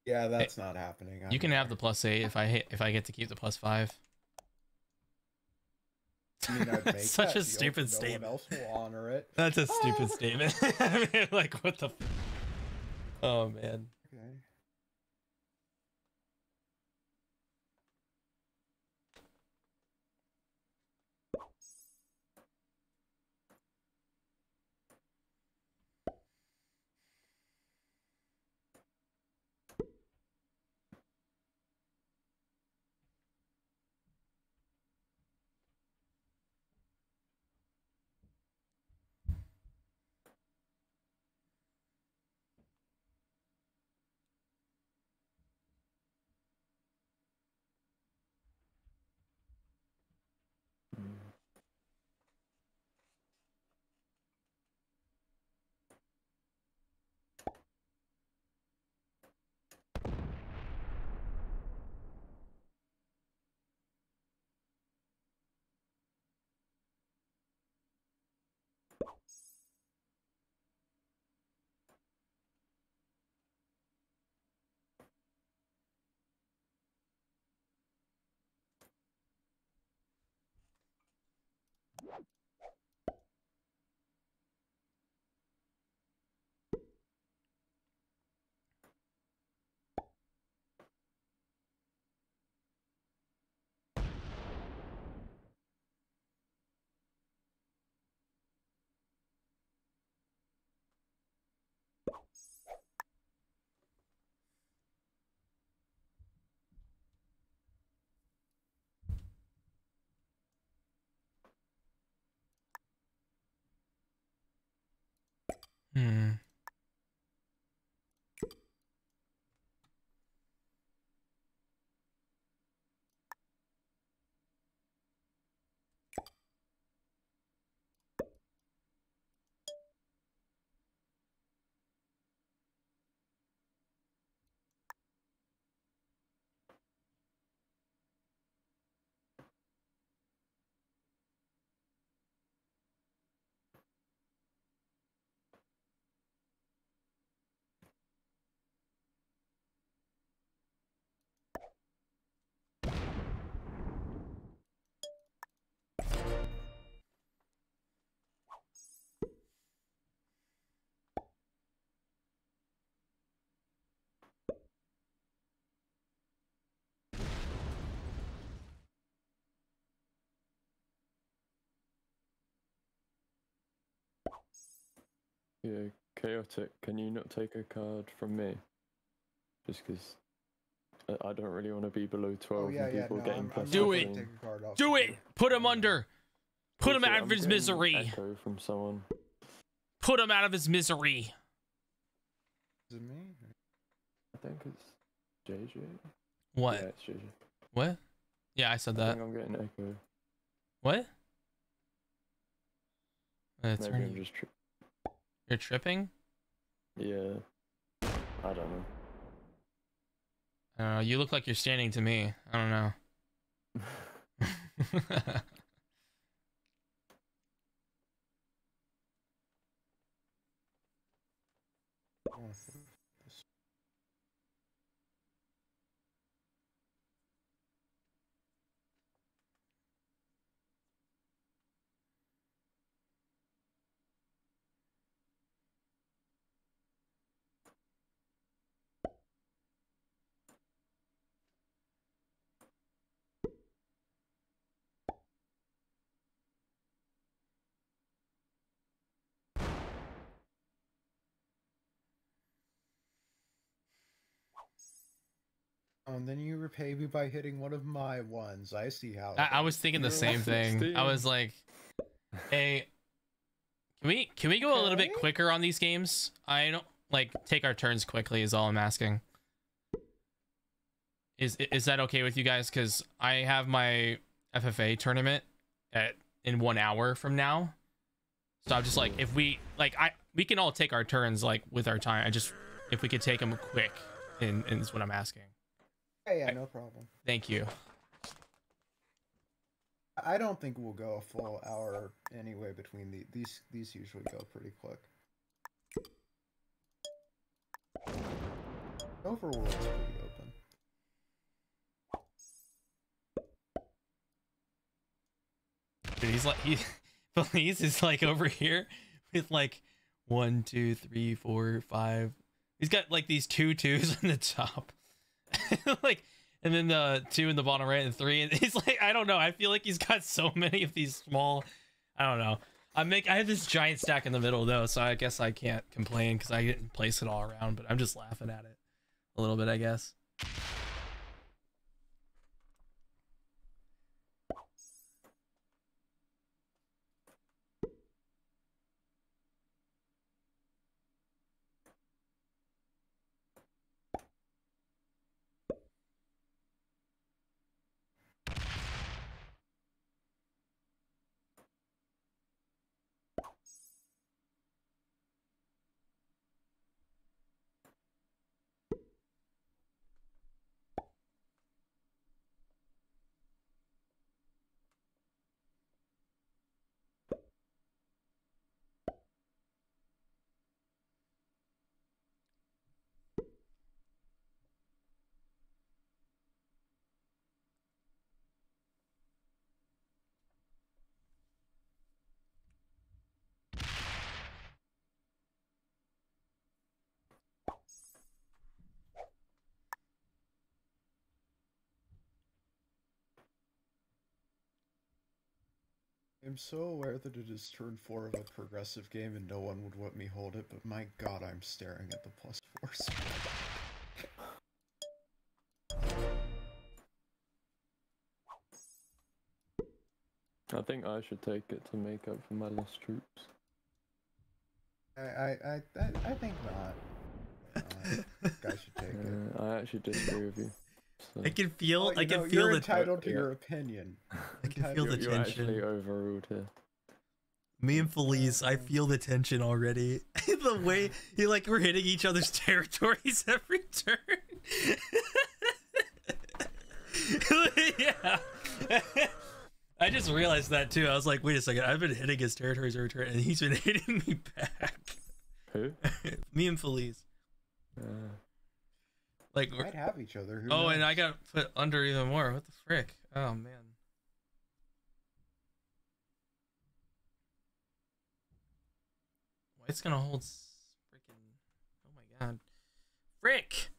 Yeah, eh, that's not happening. You I'm can have the plus eight if I hit if I get to keep the plus five. I mean, Such a stupid statement. will honor it. That's a stupid statement. I mean, like what the? F- oh man. Okay. Hmm. Yeah, chaotic. Can you not take a card from me? Just because I don't really want to be below oh, twelve Oh yeah, and yeah. people No, getting I'm, I'm Do it. gonna 15. take a card off Do it. Put him under. Put him out of I'm his getting misery. Echo from someone. Put him out of his misery. Is it me? I think it's JJ. What? Yeah, it's JJ. What? Yeah, I said I that. think I'm getting echo. What? Uh, That's Maybe I'm just. Tri- You're tripping? yeah. I don't know. Know. You look like you're standing to me. I don't know. Oh, this- And then you repay me by hitting one of my ones. I see how. I, I was thinking the same thing. I was like, hey, can we can we go a little bit quicker on these games? I don't like take our turns quickly. Is all I'm asking. Is is that okay with you guys? Because I have my FFA tournament at in one hour from now. So I'm just like, if we like, I we can all take our turns like with our time. I just if we could take them quick, and, and is what I'm asking. Oh, yeah, yeah, no problem. Thank you. I don't think we'll go a full hour anyway between the these these usually go pretty quick. Overworld's pretty open. Dude, he's like he Feliz is like over here with like one, two, three, four, five. He's got like these two twos on the top. like and then the two in the bottom right and three. And he's like, I don't know. I feel like he's got so many of these small I don't know. I make I have this giant stack in the middle though, so I guess I can't complain because I didn't place it all around, but I'm just laughing at it a little bit, I guess. I'm so aware that it is turn four of a progressive game and no one would let me hold it, but my god, I'm staring at the plus four spread. I think I should take it to make up for my lost troops. I I I I, I think not. Uh, guy should take it. Uh, I actually disagree with you. So. I can feel Well, I can know, feel you're the entitled to yeah. your opinion. I can feel Entitled- the you tension. actually overruled here. Me and Feliz, I feel the tension already. the way he like we're hitting each other's territories every turn. yeah. I just realized that too. I was like, wait a second, I've been hitting his territories every turn, and he's been hitting me back. Who? me and Feliz. Uh, Like, we're- Might have each other. Who oh, and I knows? got put under even more. What the frick? Oh man. It's gonna hold freaking. Oh my god. Frick!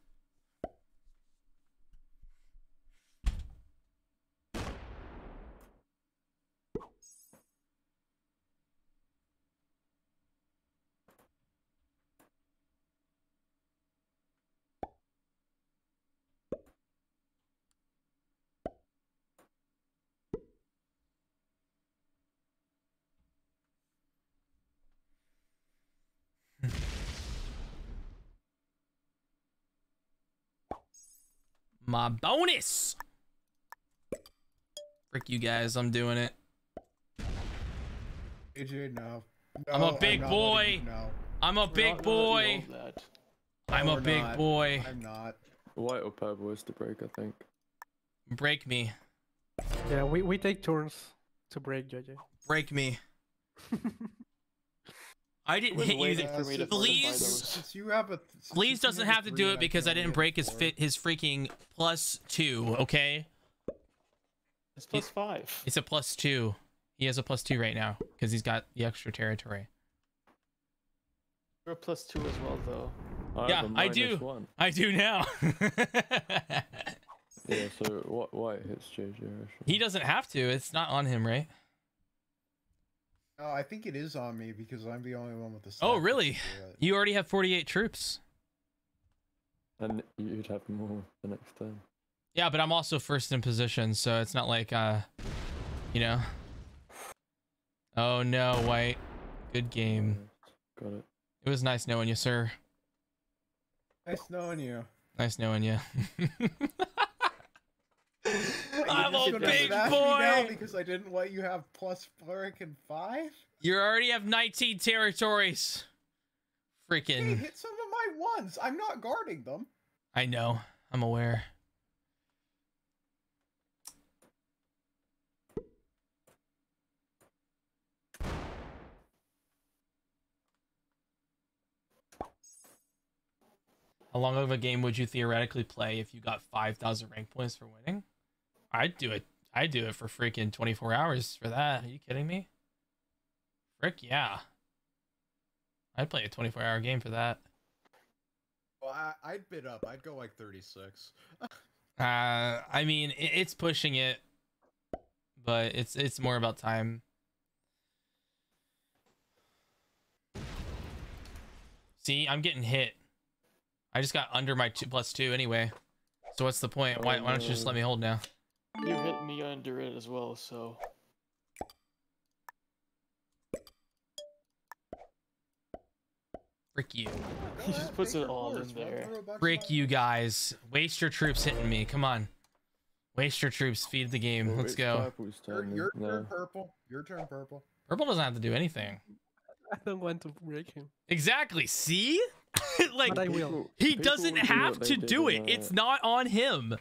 My bonus! Frick you guys, I'm doing it. AJ, no. I'm a big not letting boy. you know. I'm a We're big not gonna boy. hold that. I'm No, a big not. boy. I'm not. white or purple is the break, I think. Break me. Yeah, we, we take turns to break JJ. Break me. I didn't hit you. waiting for me to since- Please? fortify since- those. Since you have a. since Feliz doesn't have to do it because I didn't break his fit his freaking plus two, okay? It's plus five. It's a plus two. He has a plus two right now because he's got the extra territory. You're a plus two as well, though. I Yeah, I do. minus One. I do now. Yeah, so what white hits JJ? he doesn't have to. It's not on him, right? No, I think it is on me because I'm the only one with the. Oh, really? can do it. You already have 48 troops. And you'd have more the next turn. Yeah, but I'm also first in position, so it's not like uh you know. Oh no, White. Good game. Got it. It was nice knowing you, sir. Nice knowing you. Nice knowing you. I'm You a just gonna big smash me now boy. because I didn't let you have plus freaking five. You already have 19 territories. Hey, Freaking. hit some of my ones. I'm not guarding them. I know. I'm aware. How long of a game would you theoretically play if you got 5,000 rank points for winning? I'd do it. I'd do it for freaking 24 hours for that. Are you kidding me? Frick, yeah. I'd play a 24 hour game for that. Well, I, I'd bid up. I'd go like 36. Uh, I mean, i- it's pushing it, but it's it's more about time. See, I'm getting hit. I just got under my two plus two anyway. So what's the point? Why, why don't you just let me hold now? You hit me under it as well, so Frick you. he just puts it all in there. Frick you guys. Waste your troops hitting me. Come on. Waste your troops. Feed the game. Let's go. Your, turn. your turn purple. Your turn purple. Purple doesn't have to do anything. I don't want to break him. Exactly. See? like, I will. he People doesn't will do have to did do in, it. It's uh, not on him.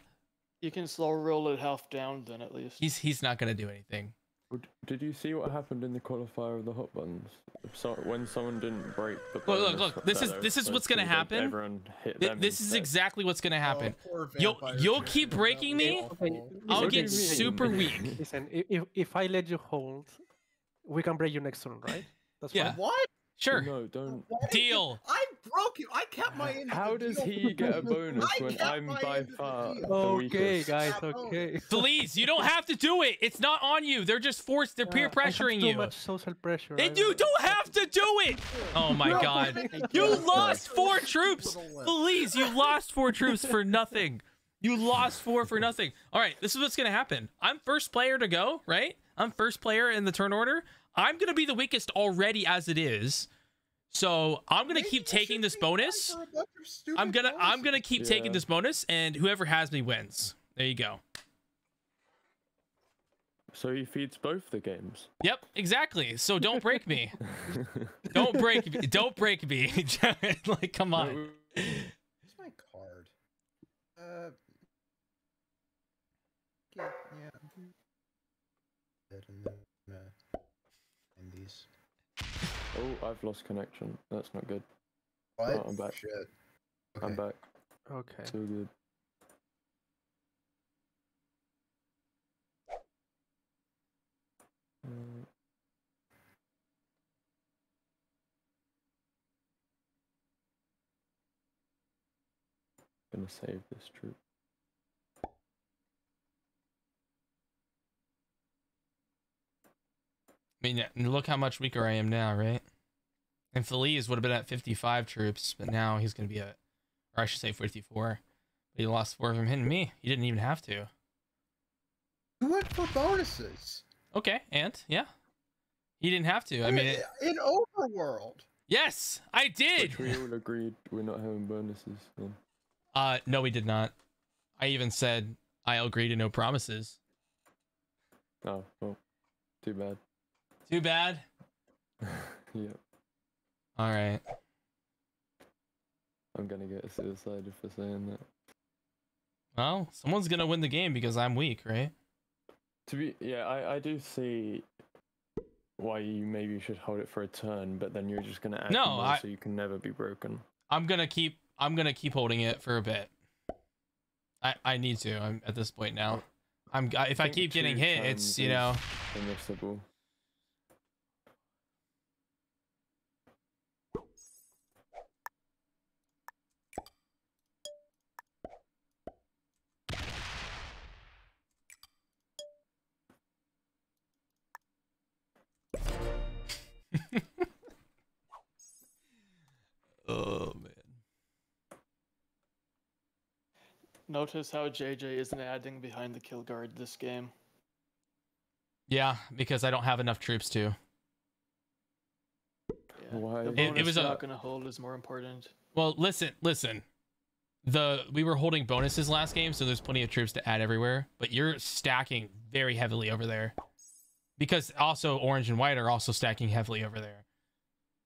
You can slow roll it half down then at least. He's he's not gonna do anything. Did you see what happened in the qualifier of the hot buttons? So when someone didn't break the Look, look, look, this is- this is what's gonna happen. Everyone hit Th- them this is exactly what's gonna happen. Oh, You'll- you'll keep breaking me. I'll get super weak. Listen, if if I let you hold, we can break you next turn, right? That's Yeah. fine. What? Sure. No, don't. Why did you- Deal. I broke you. I kept my end. of How the does deal. he get a bonus when I'm by end the far Okay, guys. Okay. Please, you don't have to do it. It's not on you. They're just forced. They're uh, peer pressuring I have too you. much social pressure. And you don't have to do it. Oh my No, god. You lost four troops. Please, you lost four troops for nothing. You lost four for nothing. All right, this is what's gonna happen. I'm first player to go, right? I'm first player in the turn order. I'm gonna be the weakest already as it is. So I'm gonna Maybe keep taking this bonus. for a bunch of stupid I'm gonna I'm gonna keep taking this bonus, and whoever has me wins. There you go. So he feeds both the games. Yep, exactly. So don't break me. Don't break me. Don't break me. like, come on. Where's my card? Uh. Okay, yeah. Good, and then, uh, and these. Oh, I've lost connection. That's not good. What? Oh, I'm back. Shit. I'm back. Okay. So good. Uh, Gonna save this troop. I mean, look how much weaker I am now, right? And Feliz would have been at 55 troops, but now he's going to be at, or I should say 54. But he lost four from hitting me. He didn't even have to. You went for bonuses. Okay, and yeah, he didn't have to. I mean, it, in Overworld. yes, I did. Which we all agreed we're not having bonuses. Then. Uh, no, we did not. I even said I'll agree to no promises. Oh, well, too bad. Too bad. yeah, All right. I'm gonna get a suicided for saying that. Well, someone's gonna win the game because I'm weak, right? To be, yeah, I, I do see why you maybe should hold it for a turn, but then you're just gonna add No, more I- so you can never be broken. I'm gonna keep. I'm gonna keep holding it for a bit. I I need to. I'm at this point now. I'm. I- If I think keep getting hit, it's you know. Notice how JJ isn't adding behind the kill guard this game. Yeah, because I don't have enough troops to. Yeah, Why? The It- bonus it was a- not gonna hold is more important. Well, listen, listen. The we were holding bonuses last game, so there's plenty of troops to add everywhere. But you're stacking very heavily over there, because also orange and white are also stacking heavily over there.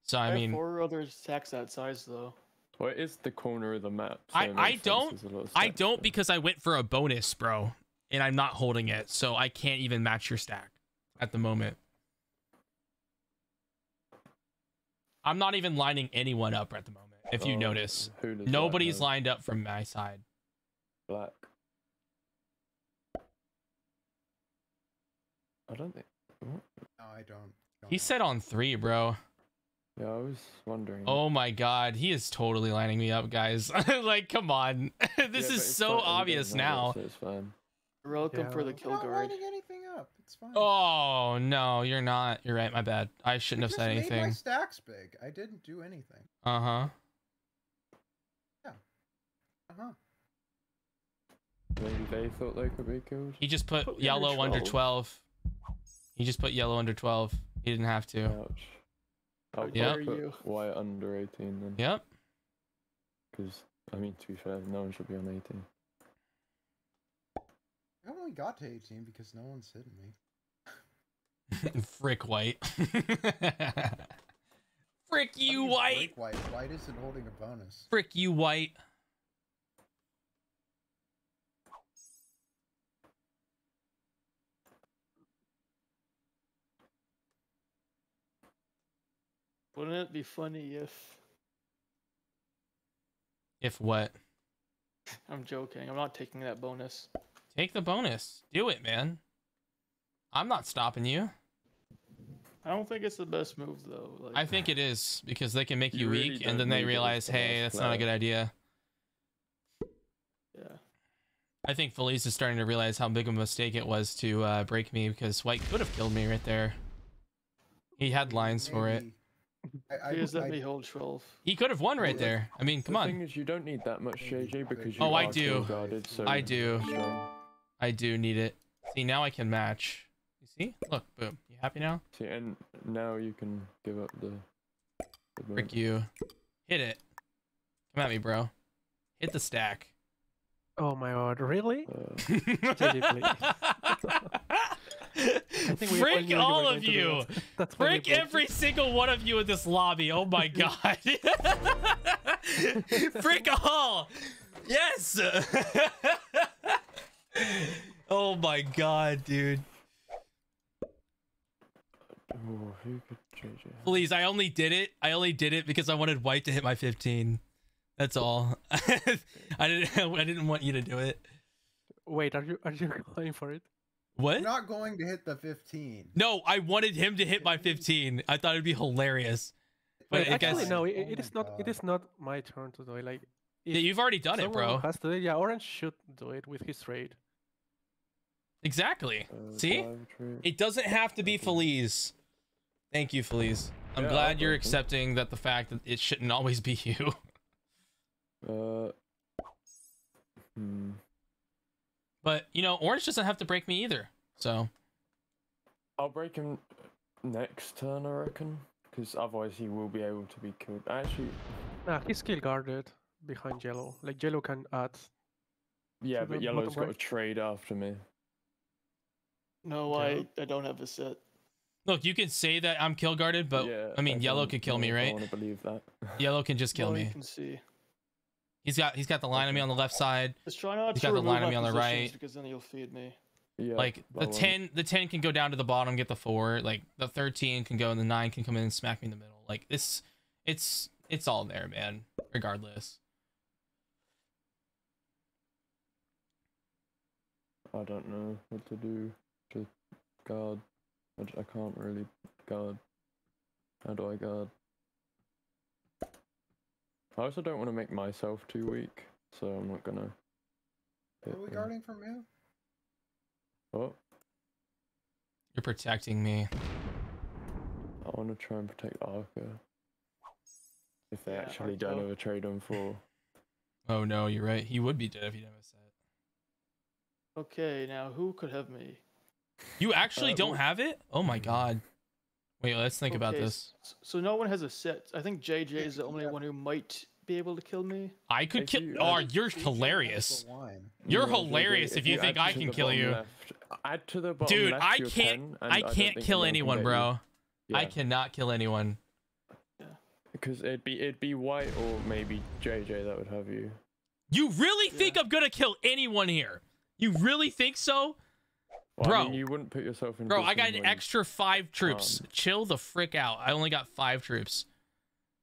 So I have mean, four other stacks that size though. Well, it is the corner of the map. so I- I don't- there's a lot of I don't there. because I went for a bonus, bro, and I'm not holding it, so I can't even match your stack at the moment. I'm not even lining anyone up at the moment. If you Oh, notice, who does that nobody's lined up from my side. Black. I don't think. what? No, I don't. don't He know. said on three, bro. Yeah, I was wondering. Oh my god, he is totally lining me up, guys. like, come on. This but is so fine, obvious now. it, so it's fine. You're welcome for Yeah. the I'm kill not guard. lining anything up. It's fine. Oh no, you're not. You're right. My bad. I I shouldn't have just said made my anything. stacks big. I didn't do anything. Uh huh. Yeah. Uh huh. Maybe they thought they could be killed. He just put Put yellow under 12. 12. He just put yellow under 12. He didn't have to. Ouch. I'll Yeah. put you. Why under 18 then. Yep. Because, I mean, to be fair, no one should be on 18. I only got to 18 because no one's hitting me. Frick white. Frick How do you white. break White. White isn't holding a bonus. Frick you white. Wouldn't it be funny if If what? I'm joking, I'm not taking that bonus. Take the bonus. Do it, man. I'm not stopping you. I don't think it's the best move though. Like I think it is because they can make you, You really weak don't and then they need it as realize, the hey, last that's not a good idea. yeah. I think Feliz is starting to realize how big of a mistake it was to uh, break me because White could have killed me right there. He had lines for it. Maybe- I, I, He just let I- me hold 12. He could have won right there. I mean, come the on. thing is, you don't need that much JJ because you Oh, I do. guarded, so I do. strong. I do need it. See, now I can match. You see? Look, boom. You happy now? See, and now you can give up the. the Frick you. Hit it. Come at me, bro. Hit the stack. Oh my god, really? Uh, we all Frick all of going to do you. Frick every single one of you in this lobby. Oh my god. Frick all. Yes. oh my god, dude. oh, who could JJ? have? Please, I only did it. I only did it because I wanted White to hit my 15. That's all. I didn't. I didn't want you to do it. Wait, are you are you going for it? What? I'm not going to hit the 15. No, I wanted him to hit my 15. I thought it'd be hilarious. But Wait, it actually, gets. no. It, Oh it is not. It God. is not my turn to do it. Like, Yeah, You've already done it, bro. Has to do it. Yeah, Orange should do it with his trade. Exactly. Uh, See? It doesn't have to be Feliz. Thank you, Feliz. I'm Yeah, glad you're accepting that the fact that it shouldn't always be you. Uh. Hmm. But you know, Orange doesn't have to break me either. So I'll break him next turn, I reckon. Because otherwise he will be able to be killed. Actually, Nah, he's still guarded behind yellow. Like yellow can add. yeah, but Yellow's got to right. trade after me. No, I, I don't have a set. look, you can say that I'm kill guarded, but yeah, I mean, yellow don't could kill me, know if I right? want to believe that. Yellow can just kill No, me. You can see. He's got he's got the line on me on the left side. Just try not He's to got the remove line on me on the right. because then you'll feed me. yeah, Like the won't. ten, the ten can go down to the bottom, get the four. Like the thirteen can go, and the nine can come in and smack me in the middle. Like this, it's it's all there, man. Regardless. I don't know what to do to guard. I can't really guard. How do I guard? I also don't want to make myself too weak, so I'm not gonna. What are we guarding from you? Oh, You're protecting me. I want to try and protect Arco. If they Yeah, actually don't Arco. have a trade on four. Oh no, you're right. He would be dead if he didn't have a set. Okay, now who could have me? You actually Uh, don't well- have it? Oh my god. Wait, let's think about this. s- So no one has a set. I think JJ is the only one who might be able to kill me. I could If kill. You, oh, you're JJ has hilarious. You're No, hilarious if you think I can kill you. left- add to the bottom Dude, left I can't. 10, I can't think kill anyone can bro. you. I cannot kill anyone. Because it'd be it'd be white or maybe JJ that would have you. You really think Yeah. I'm gonna kill anyone here? You really think so? Well, I Bro. mean, you wouldn't put yourself in. Bro, I got an when- extra five troops. um, Chill the frick out. I only got five troops.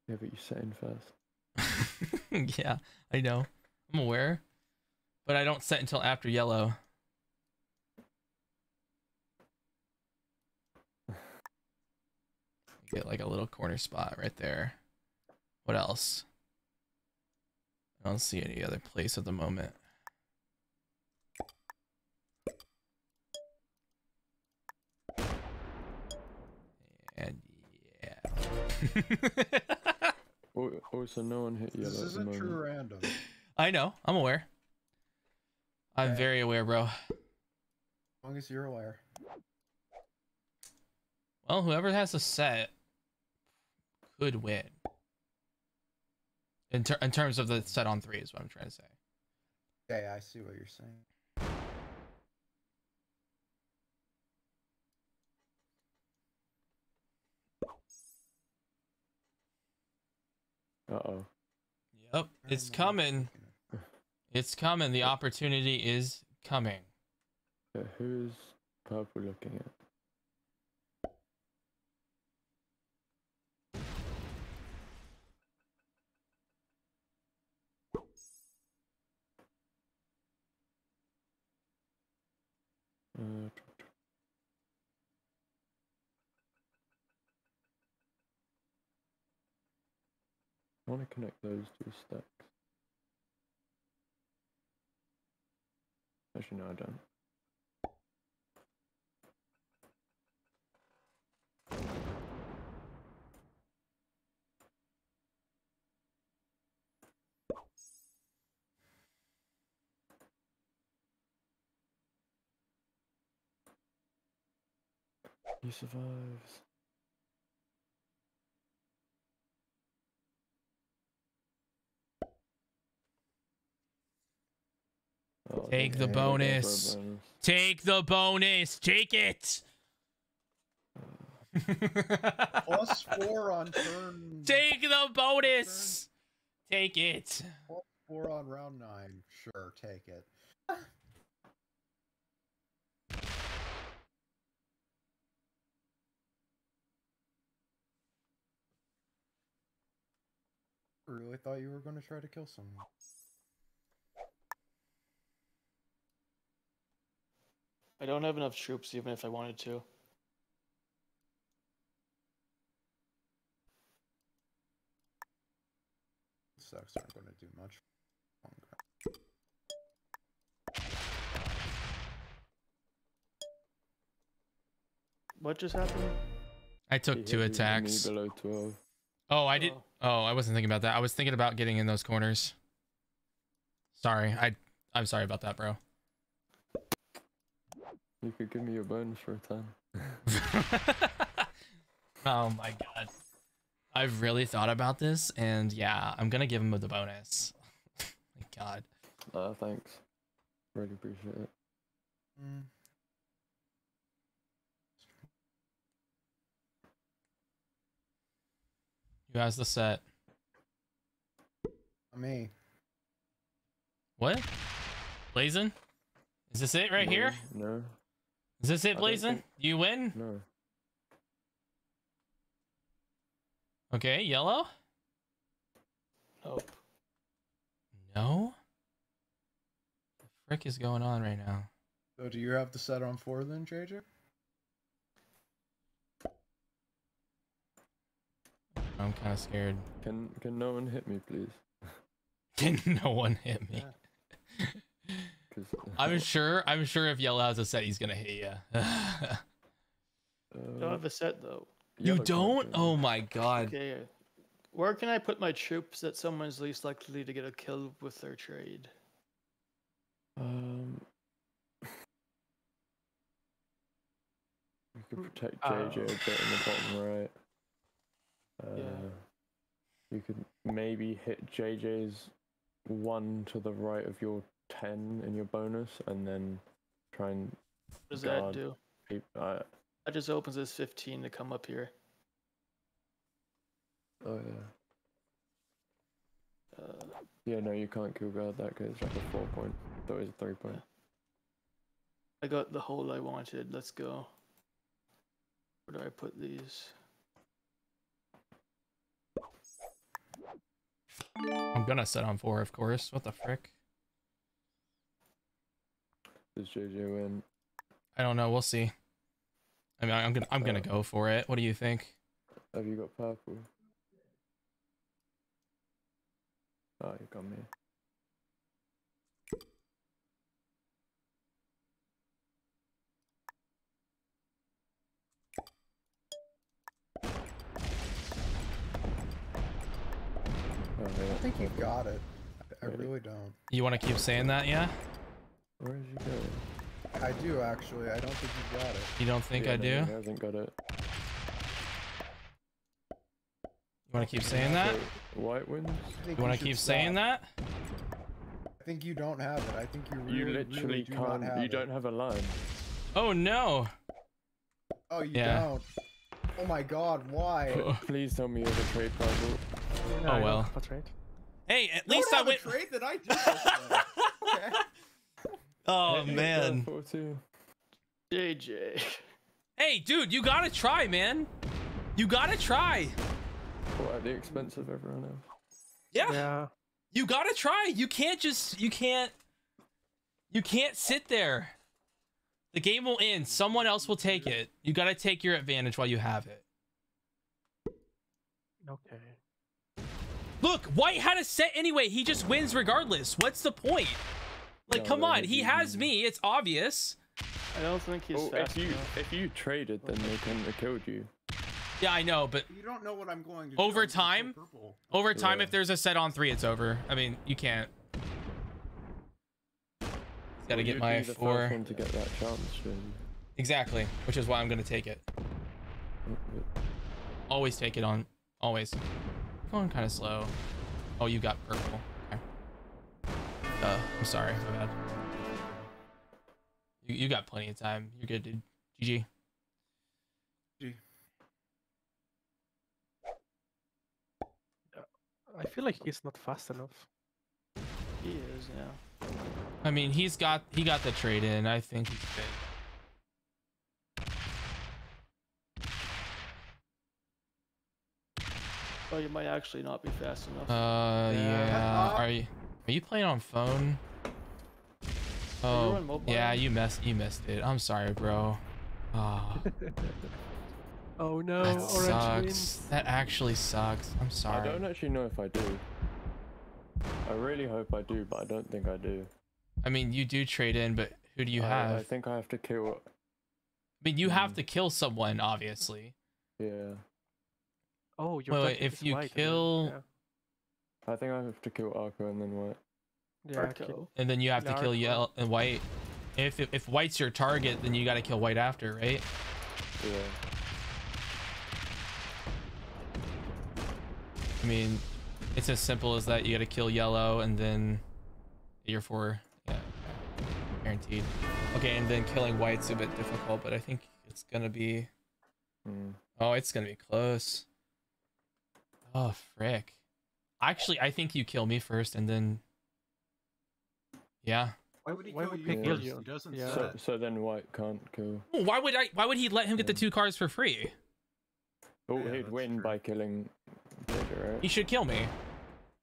Yeah, but you set in first. yeah, I know. I'm aware. But I don't set until after yellow. Get like a little corner spot right there. What else? I don't see any other place at the moment. And yeah. Al- Also, no one hit yellow This isn't moment. true random. I know. I'm aware. I'm Okay. very aware, bro. As long as you're aware. Well, whoever has a set could win. In, ter- in terms of the set on three, is what I'm trying to say. Okay, I see what you're saying. Uh oh. Yep, it's coming. It's coming. The opportunity is coming. Yeah, who's purple looking at? Uh, I want to connect those two stacks. Actually, no, I don't. He survives. Take the don't go for a bonus. bonus. Take the bonus. Take it. Plus four on turn. Take the bonus. Take it. Plus four on round nine. Sure, take it. I really thought you were going to try to kill someone. I don't have enough troops, even if I wanted to. Sucks aren't going to do much. What just happened? I took hit two attacks. below 12. Oh, I did. Oh. Oh, I wasn't thinking about that. I was thinking about getting in those corners. Sorry. I. I'm sorry about that, bro. You could give me a bonus for a time. oh my god. I've really thought about this, and yeah, I'm gonna give him the bonus. my god. Uh, thanks. Really appreciate it. Mm, Who has the set? me. What? Blazen? Is this it right here? No, Is this it, don't Blazen? think- You win? no. Okay, yellow? Nope. No? The frick is going on right now? So do you have the set on four then, JJ? I'm kind of scared. Can can no one hit me, please? Can no one hit me? Because I'm sure. I'm sure if Yellow has a set, he's gonna hit you. don't have a set though. Uh, you don't? Oh my god. Okay. Where can I put my troops that someone's least likely to get a kill with their trade? Um. You could hmm, protect uh, JJ oh. a bit in the bottom right. Uh, yeah. You could maybe hit JJ's one to the right of your 10 in your bonus, and then try and What does that do? keep. Uh, That just opens this 15 to come up here. oh yeah. Uh, Yeah, no, you can't kill guard that because it's like a four point. So it's a three point. I got the hole I wanted. Let's go. Where do I put these? I'm gonna set on four, of course. What the frick? Does JJ win? I don't know. We'll see. I mean, I'm gonna I'm gonna Uh, go for it. What do you think? Have you got purple? Oh, you got me. I yeah. think you got it. I- I really don't. You want to keep saying that? Yeah. Where is you go? I do actually. I don't think you got it. You don't think Yeah, I no, do? He hasn't got it. You want to keep saying that? So, White wins. You want to should keep saying that? I think you don't have it. I think you really, You literally really do can't. not have You it. don't have a line. Oh no. Oh, you Yeah. don't. Oh my God! Why? Oh. Please tell me you have a trade purple. No, Oh, well. have a trade. Hey, at You least don't I have went. a trade that I do. okay. Oh Hit- hit man. purple too. JJ. Hey, dude, you gotta try, man. You gotta try. What, at the expense of everyone else? Yeah. Yeah. You gotta try. You can't just. You can't. You can't sit there. The game will end. Someone else will take it. You gotta take your advantage while you have it. Okay. Look, White had a set anyway. He just wins regardless. What's the point? Like, No, come on. He has me. It's obvious. I don't think he's Oh, fast if you enough. if you traded, then they couldn't killed you. Yeah, I know, but You don't know what I'm going to. Over I'm gonna kill time? over time, Yeah. if there's a set on three, it's over. I mean, you can't. Gotta Well, get my be the four. first one to get that chance. Then. Exactly, which is why I'm gonna take it. Mm-hmm. Always take it on. Always. Going kind of slow. Oh, you got purple. Okay. Uh, I'm sorry. My bad. You, you got plenty of time. You're good, dude. GG. I feel like he's not fast enough. He is, yeah. I mean, he's got he got the trade in. I think he's good. Oh, you might actually not be fast enough. Uh, Yeah. yeah. Are you are you playing on phone? Oh, yeah. You messed you missed it. I'm sorry, bro. Oh, Oh no, that orange sucks. wins. That actually sucks. I'm sorry. I don't actually know if I do. I really hope I do, but I don't think I do. I mean, you do trade in, but who do you I, have? I think I have to kill. I mean, you have Mm. to kill someone, obviously. Yeah, Oh, you're Wait, wait, if you White, isn't it? Kill- I think I have to kill Arco and then what? Yeah, yeah Arco. kill- And then you have to kill Narco. yellow and white. If, if if white's your target, then you got to kill white after, right? Yeah. I mean, it's as simple as that. You got to kill yellow and then you're for yeah, guaranteed. Okay, and then killing white's a bit difficult, but I think it's gonna be. Mm. Oh, it's gonna be close. Oh frick! Actually, I think you kill me first, and then. Yeah. Why would he Why kill would you he kill first? you? He doesn't Yeah. So so then White can't kill. Well, Why would I? Why would he let him get the two cards for free? Oh, Yeah, he'd win true. by killing Jaeger, right? He should kill me.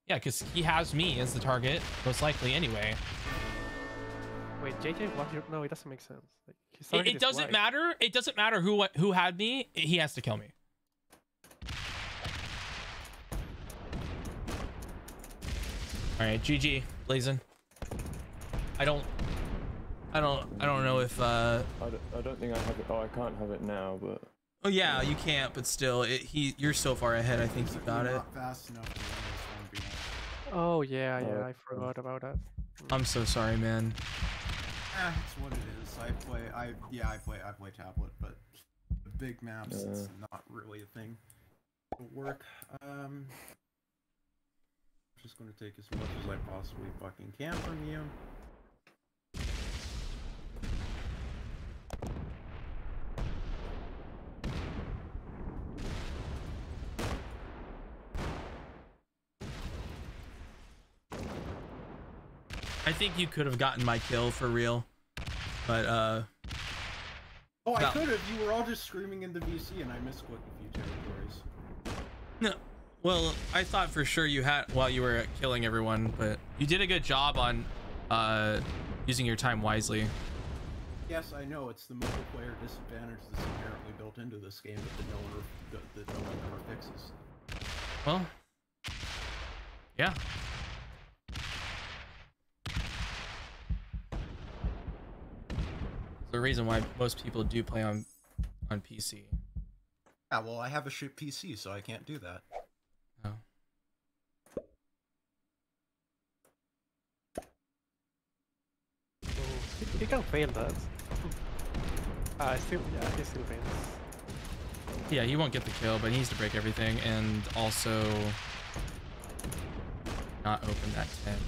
Yeah, because he has me as the target, most likely anyway. Wait, JJ, what? You... No, it doesn't make sense. Like, his It, target it is doesn't White. matter. It doesn't matter who who had me. He has to kill me. All right, GG, Blazen. I don't, I don't, I don't know if. uh I don't, I don't think I have it. Oh, I can't have it now, but Oh yeah, you can't, but still, it, he you're so far ahead. I think you You're got it. Fast enough to win this 1v1. Oh yeah, yeah, Oh, I forgot about that. I'm so sorry, man. Eh, it's what it is. I play. I yeah. I play. I play tablet, but big maps, Uh. it's not really a thing. It'll work. Um, just gonna take as much as I possibly fucking can from you. I think you could have gotten my kill for real, but uh, Oh, I could have. You were all just screaming in the VC, and I misclicked a few territories. Well, I thought for sure you had while you were killing everyone, but you did a good job on uh using your time wisely. Yes, I know it's the multiplayer disadvantage that's apparently built into this game, that no one re- that no one ever fixes. Well, yeah. The reason why most people do play on on PC. Yeah, well, I have a shit PC, so I can't do that. He, he can fail that. Ah, still, yeah, he still fails. Yeah, he won't get the kill, but he needs to break everything and also not open that tent.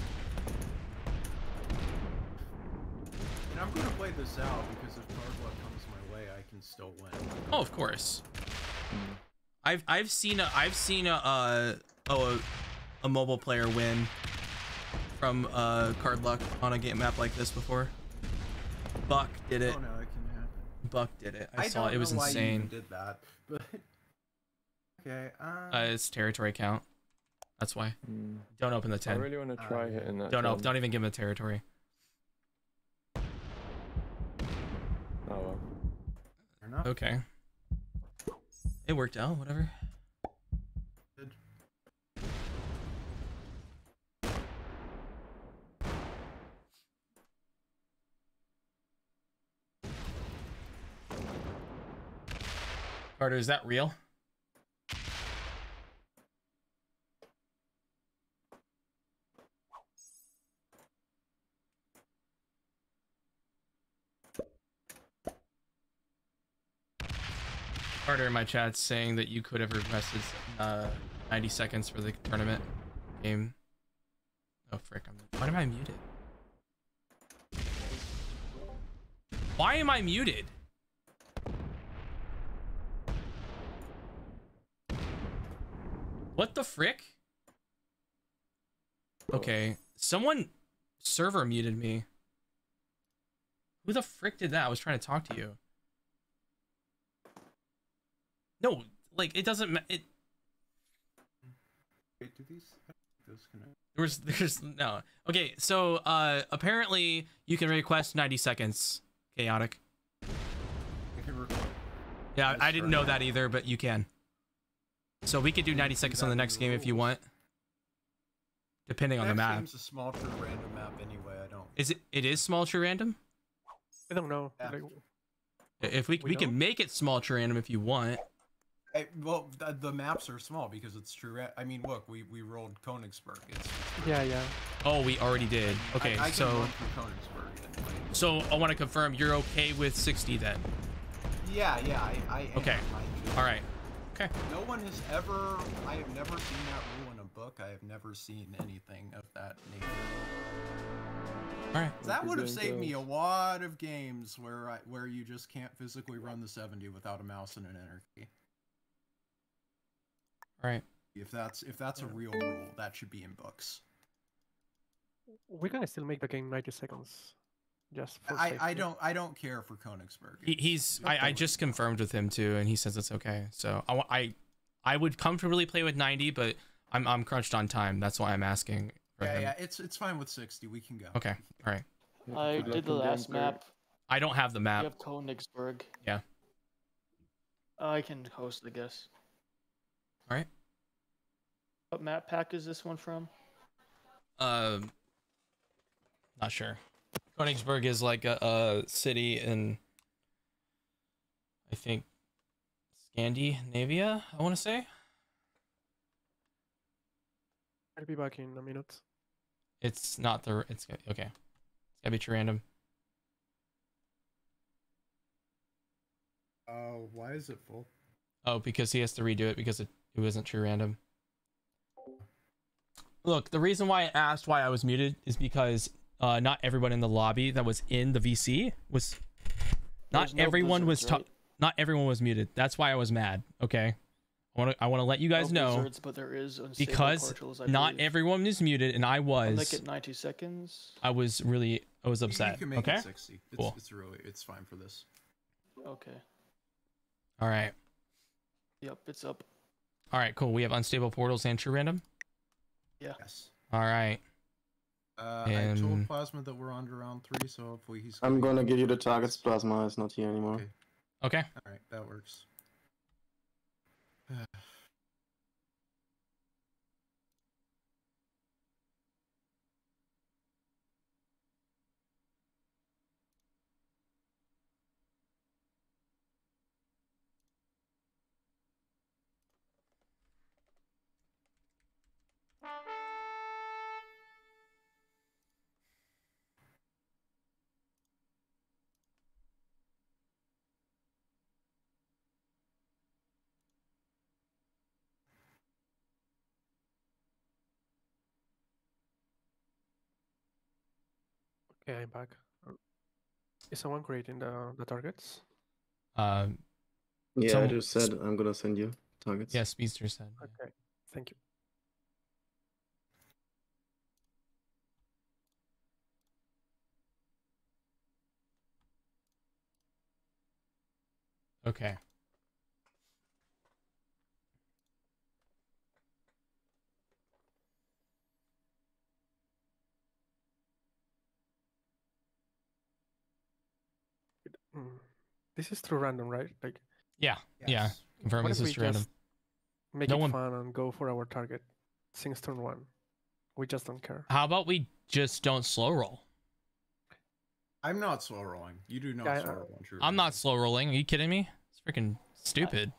And I'm gonna play this out because if card luck comes my way, I can still win. Oh, of course. Hmm. I've I've seen a I've seen a uh oh a, a mobile player win from uh card luck on a game map like this before. Buck did it. Oh no, it can happen. Buck did it. I, saw don't it. It was know why you insane. did that, but okay. Um, Uh, it's territory count. That's why. Hmm. Don't open the I tent. really want to try Uh, hitting that. Don't op- jump. don't even give him the territory. Oh well. fair enough. Okay. It worked out. Whatever. Carter, is that real? Carter in my chat saying that you could have requested uh, 90 seconds for the tournament game. Oh frick! I'm, why am I muted? Why am I muted? What the frick? Okay, someone server muted me. Who the frick did that? I was trying to talk to you. No, like it doesn't. ma- It Wait, do these those connect? there was there's no. Okay, so uh apparently you can request 90 seconds. Chaotic. I can. Yeah, That's I didn't fair. know that either, but you can. So we could do 90 seconds on the next game if you want. Depending on the map. game's a small true random map anyway. I don't. Is it it is small true random? I don't know. Yeah. If we We we can make it small true random if you want. I, well, the, the maps are small because it's true. I mean, look, we we rolled Königsberg. It's, it's yeah, yeah. Oh, we already did. Okay, I, I so run through Königsberg. And, like, so I want to confirm you're okay with 60 then. yeah, yeah. I, I am, Okay. I All right. Okay. No one has ever. I have never seen that rule in a book. I have never seen anything of that nature. All right. That would have doing saved me a lot of games where I, where you just can't physically run the 70 without a mouse and an enter key. All right. If that's if that's a real rule, that should be in books. We're gonna still make the game 90 seconds. Just for I, I don't I don't care for Königsberg. He, he's I, I just confirmed with him too, and he says it's okay. So I I I would comfortably play with 90, but I'm I'm crunched on time. That's why I'm asking for Yeah, him. yeah, it's it's fine with 60. We can go. Okay. All right. I did the last map. I don't have the map. You have Königsberg. Yeah. I can host, I guess. All right. What map pack is this one from? Um, not sure. Königsberg is like a, a city in, I think, Scandinavia. I want to say I'll be back in a minute. it's not the. It's okay. It's gotta be true random. Uh, why is it full? Oh, because he has to redo it because it, it wasn't true random. Look, the reason why I asked why I was muted is because uh, not everyone in the lobby that was in the VC was not no everyone was blizzards, ta- right? not everyone was muted. That's why I was mad. Okay, I want to I want to let you guys No know blizzards, but there is because partials, not believe. everyone is muted, and I I'll was make it 90 seconds. I was really I was You- upset. You can make okay, it 60. It's, Cool. it's really, it's fine for this. Okay. all right, Yep, it's up. all right, cool. We have unstable portals and true random. Yeah. Yes. All right, Uh, I told Plasma that we're on to round three, so hopefully he's. I'm gonna gonna give you the targets. Plasma is not here anymore. Okay. okay. All right, that works. Okay, I'm back. Is someone creating the the targets? Um, Yeah, I just said I'm gonna send you targets. yeah, Speedster said. yeah. Okay, thank you. Okay. Mm. This is through random, right? Like, Yeah. Yeah. Yes. Confirm what this is random. just make No it one- fun and go for our target since turn one? We just don't care. How about we just don't slow roll? I'm not slow rolling. You do not Yeah, slow roll true. I'm not slow rolling. Are you kidding me? It's freaking stupid.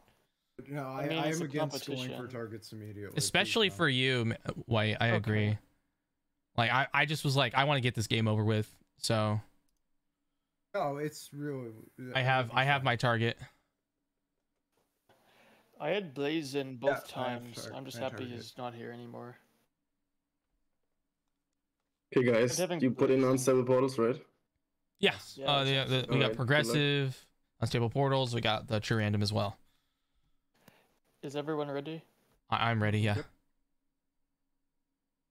No, I, I, mean, I am a against going for targets immediately. Especially for you, M- White. I Okay. agree. Like I, I just was like, I want to get this game over with. So no. No, it's really. I have I have my target. I had Blazen both I have times. tar- I'm just happy target. he's not here anymore. Okay, guys, you put in Blizzard. unstable portals, right? Yeah. Yeah, uh, the, the, we got Alright, good luck. progressive, unstable portals. We got the true random as well. Is everyone ready? I, I'm ready. Yeah. Yep.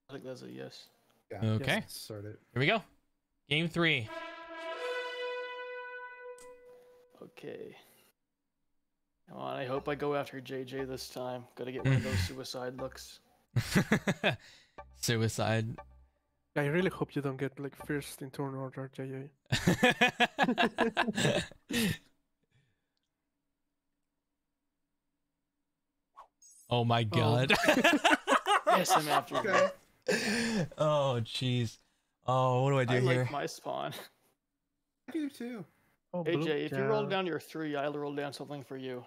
I think that's a yes. Yeah, Okay. let's Start it. Here we go. Game three. Okay. Come on, I hope I go after JJ this time. Gotta get one of those suicide looks. Suicide. I really hope you don't get like first in turn order, JJ. oh my oh. god. Yes, I'm after. Okay. oh jeez. Oh, what do I do I here? like my spawn. I do too. Oh, blue, AJ, if you roll down your three, I'll roll down something for you.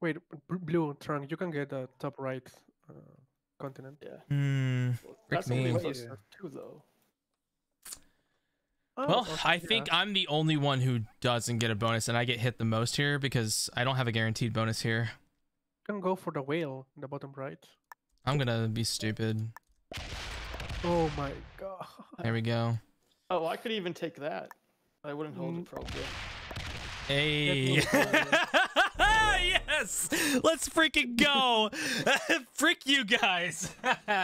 Wait, blue trunk. You can get the top right uh, continent. Yeah. Hmm. Well, Frick That's only me. plus Yeah. two though. Oh, Well, okay, I think yeah. I'm the only one who doesn't get a bonus, and I get hit the most here because I don't have a guaranteed bonus here. you can go for the whale in the bottom right. I'm gonna be stupid. Oh my god. There we go. Oh, I could even take that. I wouldn't hold Mm. it probably. Hey. yes. Let's freaking go. Frick you guys.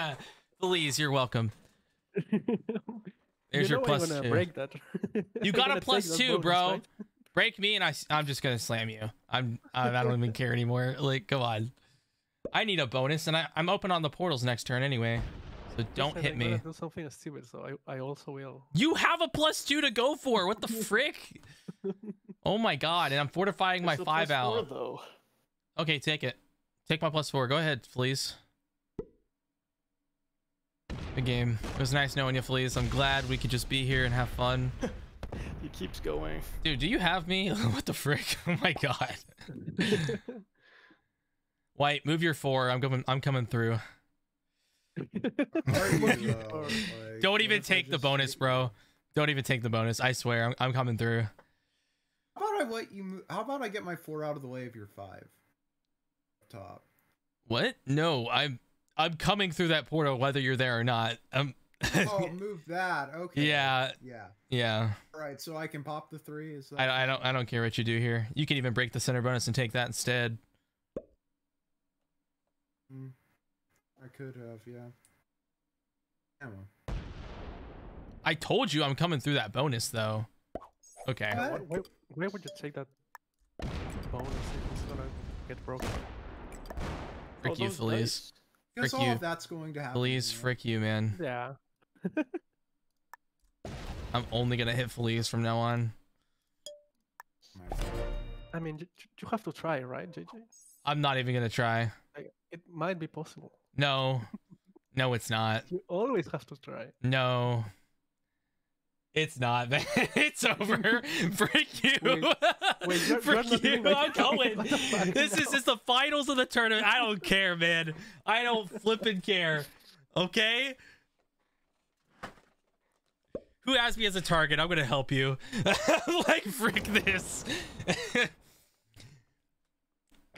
Please, you're welcome. There's you your know plus I'm two. break that. You got a plus take two, bonus, bro. right? Break me, and I, I'm just gonna slam you. I'm, I, I don't even care anymore. Like, come on. I need a bonus, and I, I'm open on the portals next turn anyway. So don't hit I'm me. Do something stupid, so I, I also will. You have a plus two to go for. What the frick? Oh my god! And I'm fortifying my It's the five plus four, out. though. Okay, take it. Take my plus four. Go ahead, Fleas. Good game. It was nice knowing you, Fleas. I'm glad we could just be here and have fun. He keeps going. Dude, do you have me? what the frick? Oh my god. White, move your four. I'm coming. I'm coming through. Are you, though? Like, Don't even take the bonus, bro. Don't even take the bonus. I swear, I'm, I'm coming through. let you move? How about I get my four out of the way of your five? Top. What? No, I'm I'm coming through that portal whether you're there or not. Um Oh, move that. Okay. Yeah. Yeah. yeah. All right. So I can pop the three. Is that? I, I don't I don't care what you do here. You can even break the center bonus and take that instead. Mm, I could have. Yeah. Ammo. I told you I'm coming through that bonus though. Okay. Where, Why, why, why would you take that bonus if it's gonna get broken? Frick Oh, you, those Feliz. dice. Guess Frick all you. of that's going to happen. Feliz, you know? frick you, man. Yeah. I'm only gonna hit Feliz from now on. I mean, you, you have to try, right, JJ? I'm not even gonna try. It might be possible. No. No, it's not. You always have to try. No. It's not, man. It's over. Frick you. Wait, wait, you're- you're Frick you. I'm going. What the fuck This is just the finals of the tournament. I don't care, man. I don't flippin' care. Okay? Who asked me as a target? I'm gonna help you. like, frick this.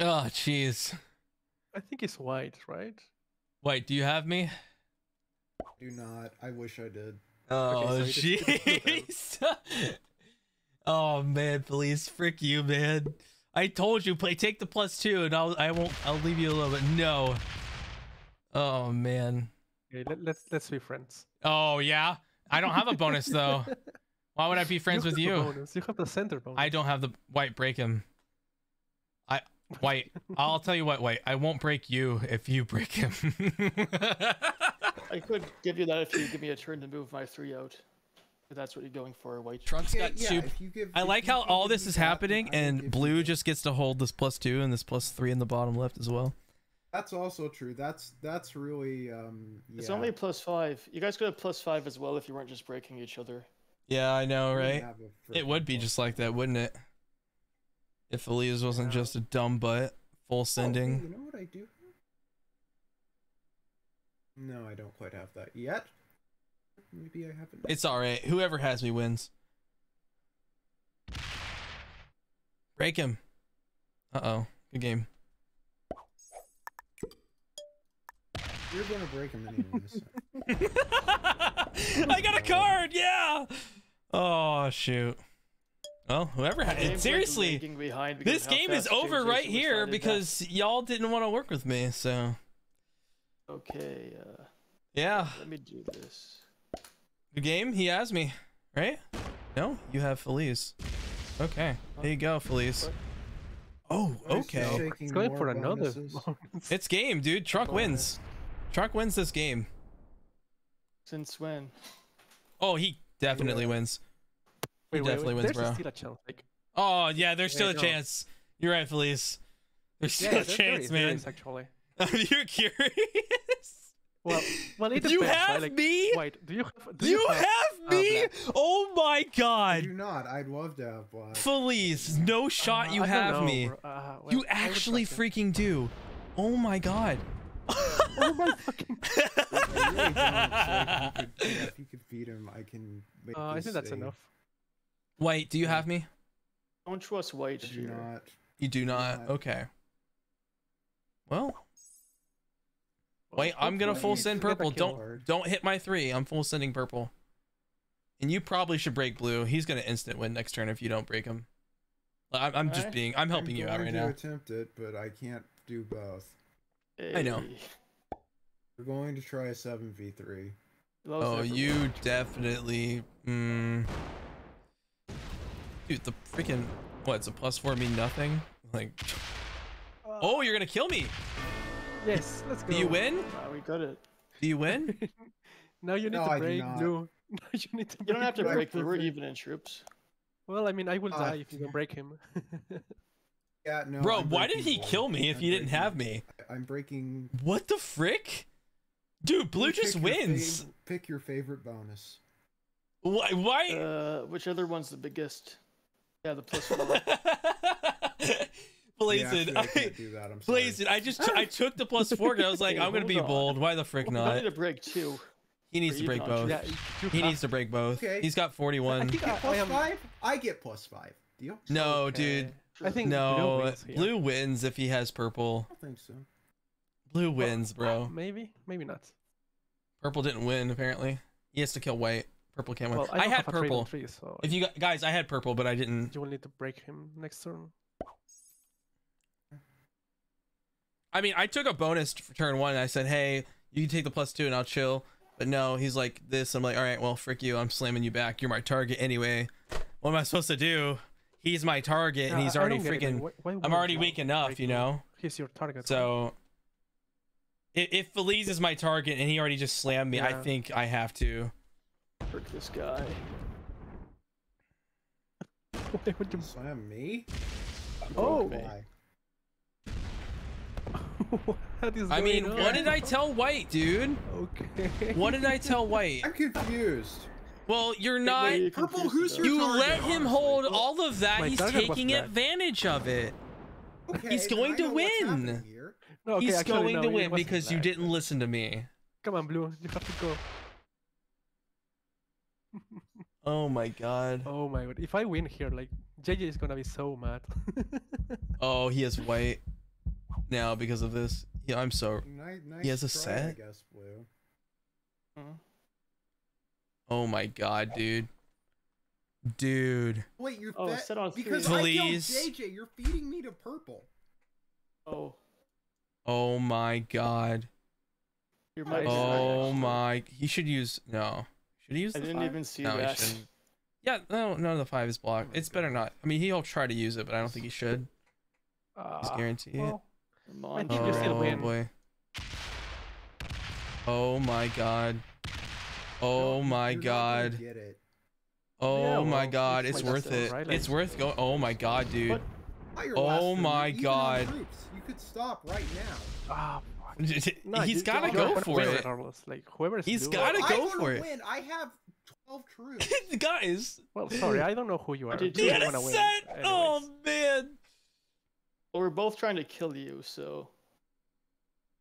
oh, jeez. I think it's white, right? Wait, do you have me? Do not. I wish I did. Oh, so it is- it is jeez. oh man, please, frick you, man. I told you, play take the plus two, and I'll I won't I'll leave you alone. But no. Oh man. Okay, let, let's let's be friends. Oh yeah. I don't have a bonus though. Why would I be friends you with you? bonus, You have the center bonus. I don't have the white break him. I white. I'll tell you what, white. I won't break you if you break him. I could give you that if you give me a turn to move my three out. If that's what you're going for, white. Trunk's got yeah, two. if you give- I if like you how all this is that, happening I will give and blue just gets to hold this plus two and this plus three in the bottom left as well. That's also true. That's that's really um. Yeah. It's only a plus five. You guys could have plus five as well if you weren't just breaking each other. Yeah, I know, right? It would be just like that, wouldn't it? If Elias wasn't just a dumb butt, full Oh, sending. you know what I do? No, I don't quite have that yet. Maybe I haven't. It's alright. Whoever has me wins. Break him. Uh oh. Good game. You're gonna break him anyways. I got a card, yeah! Oh, shoot. Well, whoever had it. Seriously, lagging behind because this game is over right here because y'all didn't want to work with me, so. Okay, uh, Yeah. let me do this. Good game. He has me, right? No, you have Feliz. Okay, there you go, Feliz. Oh, okay. shaking It's going for another. It's game, dude. Trunk wins. Trunk wins this game. Since when? Oh, he definitely wins. He Wait, wait, definitely wait, wins, there's bro. still a chance. Like, Oh, yeah, there's still a Wait, no. chance. You're right, Feliz. There's still yeah, a there, there chance, is, there man. is actually. You're curious. Well, well, it You depends, right? have Like, me? Wait, do you have? Do You have, have uh, me? black? Oh my I god. do not. I'd love to have black. Feliz, no shot Uh, you I have know, me. Uh, well, You actually freaking do. Oh my god. Oh my fucking. I really don't. So if you could, yeah, if you could feed him, I can make Uh, I this think that's save. enough. Wait, do you have me? Don't trust white I do here. not. You do not. not. Okay. Well, Well, wait, I'm gonna full send purple. Don't don't hit my three. I'm full sending purple. And you probably should break blue. He's gonna instant win next turn if you don't break him. I'm, I'm just Alright. being. I'm helping you out going right to now. attempt it, but I can't do both. I know. We're going to try a seven v three. Oh, you definitely. Mm, dude, the freaking what? It's a plus four mean nothing. Like, oh, you're gonna kill me. Yes, let's go. Do you win? Wow, we got it. Do you win? now you need No, to break not. blue. Now you need to. You don't have to break blue. We're even in troops. Well, I mean, I will Uh, die if you don't break him. Yeah, no. Bro, I'm why did he blue. kill me if I'm he didn't breaking- have me? I'm breaking. What the frick? Dude, blue Pick just wins. fav- pick your favorite bonus. Why? Why? Uh, which other one's the biggest? Yeah, the plus four. Yeah, Blazen, actually, I I, can't do that. I'm. Blazen, I just I took the four. four. 'cause I was like, Hey, I'm gonna be on. bold. Why the frick I not? need to break two. He needs to break even both. yeah, He have- needs to break both. Okay. He's got I 41. think Get I, I am. five. I get plus five. deal? No, dude. I think blue no. wins here. Blue wins if he has purple. I don't think so. Blue wins, bro. Maybe, maybe not. Purple didn't win apparently. He has to kill white. Purple can't win. Well, I, I had have a trade purple. Three, so If you got, guys, I had purple, but I didn't. you will need to break him next turn. I mean, I took a bonus for turn one. And I said, "Hey, you can take the plus two, and I'll chill." But no, he's like this. I'm like, "All right, well, frick you. I'm slamming you back. You're my target anyway. What am I supposed to do? He's my target, and he's already don't get it, like, freaking. why- why I'm already weak enough, you know. He's your target. So, if, if Feliz is my target and he already just slammed me, I think I have to. Frick this guy. Why would you? Slam me? Oh. Why? what is I mean, going what did I tell White, dude? Okay. What did I tell White? I'm confused. Well, you're not. Wait, Purple, confused who's about- your You target, let him honestly? hold Well, all of that. My He's taking advantage of it. Okay, He's going to know what's happening win. No, okay, He's actually, going no, to win wasn't because you didn't listen to me. Come on, blue. You have to go. Oh my god. Oh my god! If I win here, like JJ is gonna be so mad. Oh, he has white now because of this. Yeah, I'm so. Nice, nice He has a try, I set? guess, Blue. Mm-hmm. Oh my god, dude. Dude. Wait, you're Oh, set on because three. I killed Please. JJ. You're feeding me to purple. Oh, Oh my god. you're my Oh my. He should use. No. Should he use I the didn't five? even see no, he that. shouldn't. Yeah, no, none of the five is blocked. It's better not. I mean, he'll try to use it, but I don't think he should. Just Ah, guarantee it. well, Come on, think Oh boy. Oh my god. Oh my you're not gonna god. Oh Yeah, my god, it's it's like worth it. right? It's Like- worth going. Oh my god, dude. What? Not your Oh my God. You could stop right now. ah, fuck. Nah, He's you- got to go for it. regardless. Like whoever is He's blue- gotta I'm go gonna for it. Win. I have twelve troops. Guys, Well, sorry, I don't know who you are. did you I'm had a gonna win set. Oh man. Well, we're both trying to kill you, so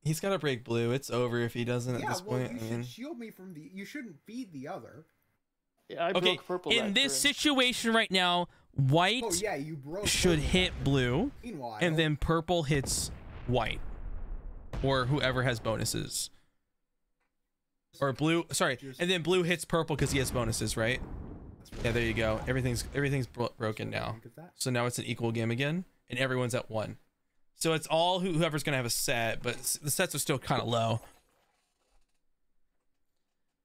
He's got to break blue. It's over if he doesn't at yeah, this well, point. you should mean, shield me from the. You shouldn't feed the other. yeah, I okay. broke purple. In this turn. situation right now, oh, white Oh yeah, you broke. should purple. hit blue, Meanwhile, and then purple hits white, or whoever has bonuses. Or blue, sorry, and then blue hits purple because he has bonuses, right? Yeah, there you go. Everything's everything's bro- broken now. So now it's an equal game again, and everyone's at one. So it's all who- whoever's gonna have a set, but the sets are still kind of low.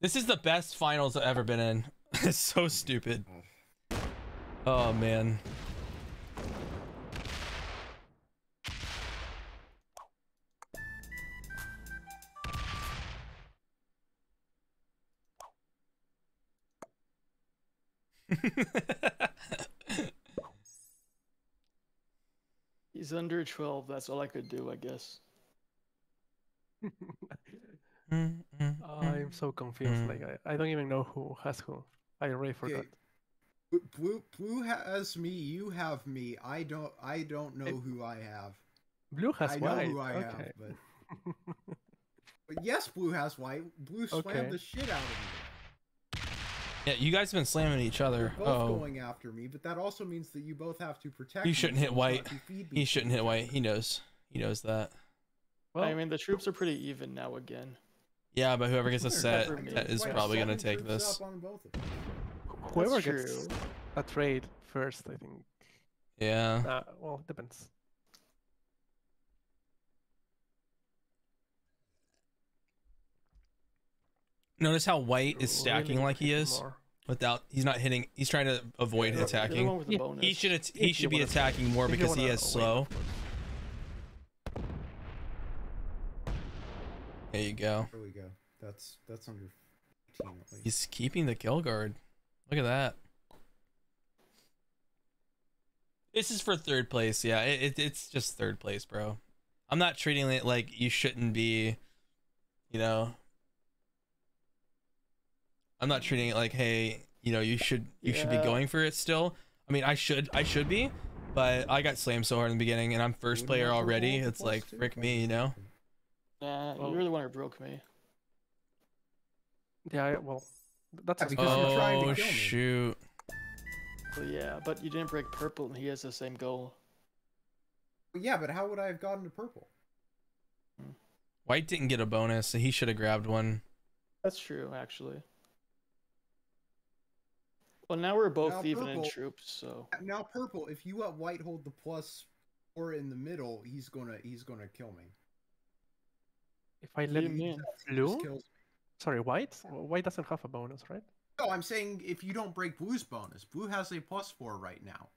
This is the best finals I've ever been in. it's so stupid. Oh man. He's under 12. That's all I could do, I guess. Mm-hmm. I'm so confused. Like I, I don't even know who has who. I already forgot. Okay. Blue- Blue, blue has me. You have me. I don't. I don't know who I have. Blue has I know white. who I have, okay. but, but yes, blue has white. Blue slammed Okay. the shit out of me. Yeah, you guys have been slamming each other. They're both Oh, going after me, but that also means that you both have to protect. You shouldn't hit white. not to feed me he shouldn't hit white. He knows. He knows that. well, I mean, the troops are pretty even now again. Yeah, but whoever gets a set for me. that is probably gonna take this. both whoever gets a trade first, I think. Yeah. Uh, well, it depends. Notice how white is stacking like he is without. He's not hitting. He's trying to avoid The- the attacking. one with the Yeah. He should. at- He should be attacking more because he wanna has slow. There you go. There we go. That's that's under 18 at least. He's keeping the kill guard. Look at that. This is for third place. Yeah, it, it, it's just third place, bro. I'm not treating it like you shouldn't be, you know. I'm not treating it like, hey, you know, you should you should be going for it still. I mean, I should I should be, but I got slammed so hard in the beginning, and I'm first player already. It's like two frick me, you know. second. Nah, you're the one who broke me. Yeah, I- well, that's Yeah, a because you're trying to Oh kill me. shoot! Well, yeah, but you didn't break purple, and he has the same goal. Yeah, but how would I have gotten to purple? Hmm. White didn't get a bonus, so he should have grabbed one. That's true, actually. Well, now we're both Now even in troops, so Now purple, if you let white hold the plus plus or in the middle, he's gonna he's gonna kill me. If I let him mean? He blue, just kills me. sorry, white. White doesn't have a bonus, right? No, I'm saying if you don't break blue's bonus, blue has a plus four right now.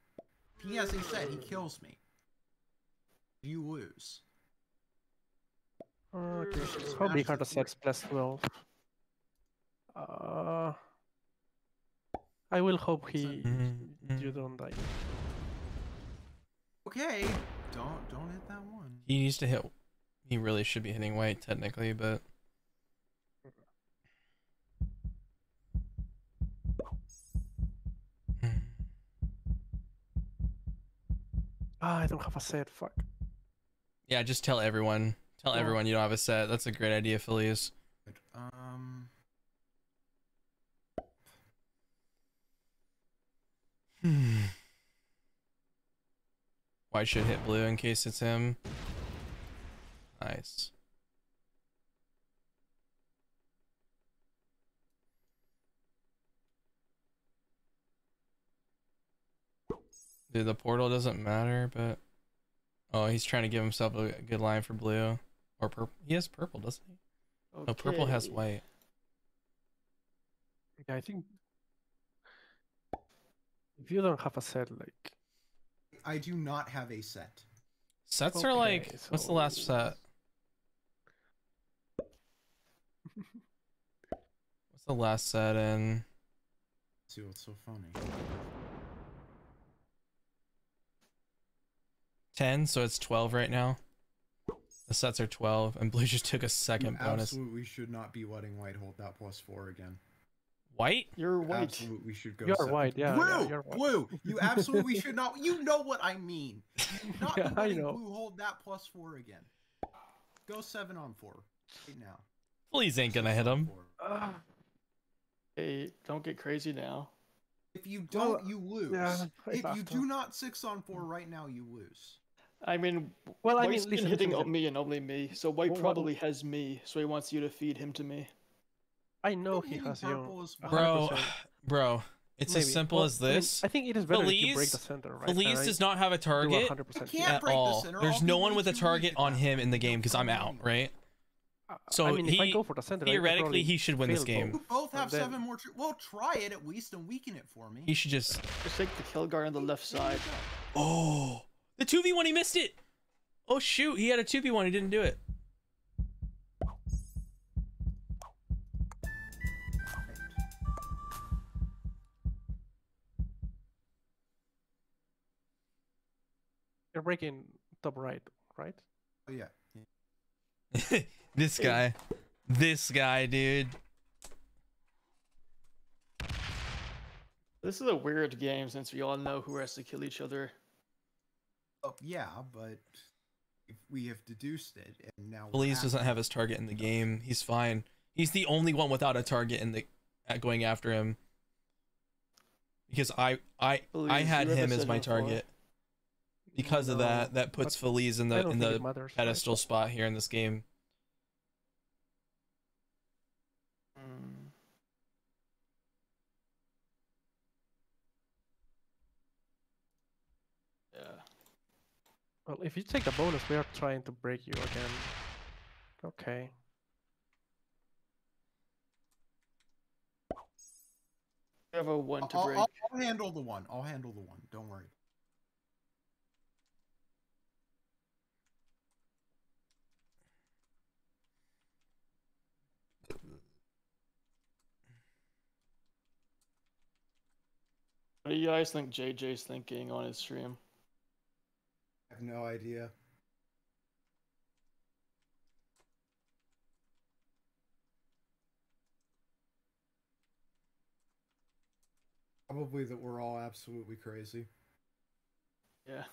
If he has a set, he kills me. You lose. Okay, Versus how big are Master the sets plus 12? Uh, I will hope he Mhm, you don't die. Okay, don't don't hit that one. He needs to hit. He really should be hitting white technically, but Ah, I don't have a set. Fuck. yeah, just tell everyone. Tell Oh. everyone you don't have a set. That's a great idea, Feliz. But, um, White should hit blue in case it's him. Nice. Dude, the portal doesn't matter, but oh, he's trying to give himself a good line for blue or purple. He has purple, doesn't he? No, purple has white. Yeah, I think if you don't have a set, like I do not have a set. Sets are like, Okay, what's the last set? What's the last set in? see what's so funny. 10, so it's 12 right now. The sets are 12, and blue just took a second You bonus. absolutely should not be letting white hold that plus four again. White? You're white. Absolutely we should go. You're seven. white, yeah, Blue, yeah, you're white. blue. You absolutely should not. You know what I mean. You should Not Yeah, be I know. blue hold that plus four again. Go seven on four right now. Please ain't gonna hit him. four. Hey, don't get crazy now. If you don't, you lose. yeah, if you do not six on four right now, you lose. I mean, well, I White's mean, been listen, hitting on me and only me, so White Well, what- probably has me, so he wants you to feed him to me. I know he has purple you. Bro, bro, it's as simple Well, as I mean, this. I think it is better if you break the center, right? Feliz And does not have a target 100% I feed. can't at break the all. center, There's I'll no one with a target on him in the game because I'm out, right? Uh, So I mean, if I he- go for the center, I could Theoretically, he should win this game. both. Both have then- seven more. Tr- well, try it at least and weaken it for me. He should just. Just take the kill guard on the left side. Oh, the 2v1, he missed it. Oh, shoot. He had a 2v1, he didn't do it. You're breaking top right, right? Oh, yeah. this guy. This guy, dude. This is a weird game since we all know who has to kill each other. Oh, yeah, but if we have deduced it, and now we're doesn't have his target in the game. He's fine. He's the only one without a target in the at going after him. Because I I I had you have a him as my seven four. target. Because of that, that puts but Feliz in the in the it matters, right? pedestal spot here in this game. Mm. Yeah. Well, if you take the bonus, we are trying to break you again. Okay. You have a one to I'll, break. I'll, I'll handle the one. I'll handle the one. Don't worry. What do you guys think JJ's thinking on his stream? I have no idea. Probably that we're all absolutely crazy. Yeah.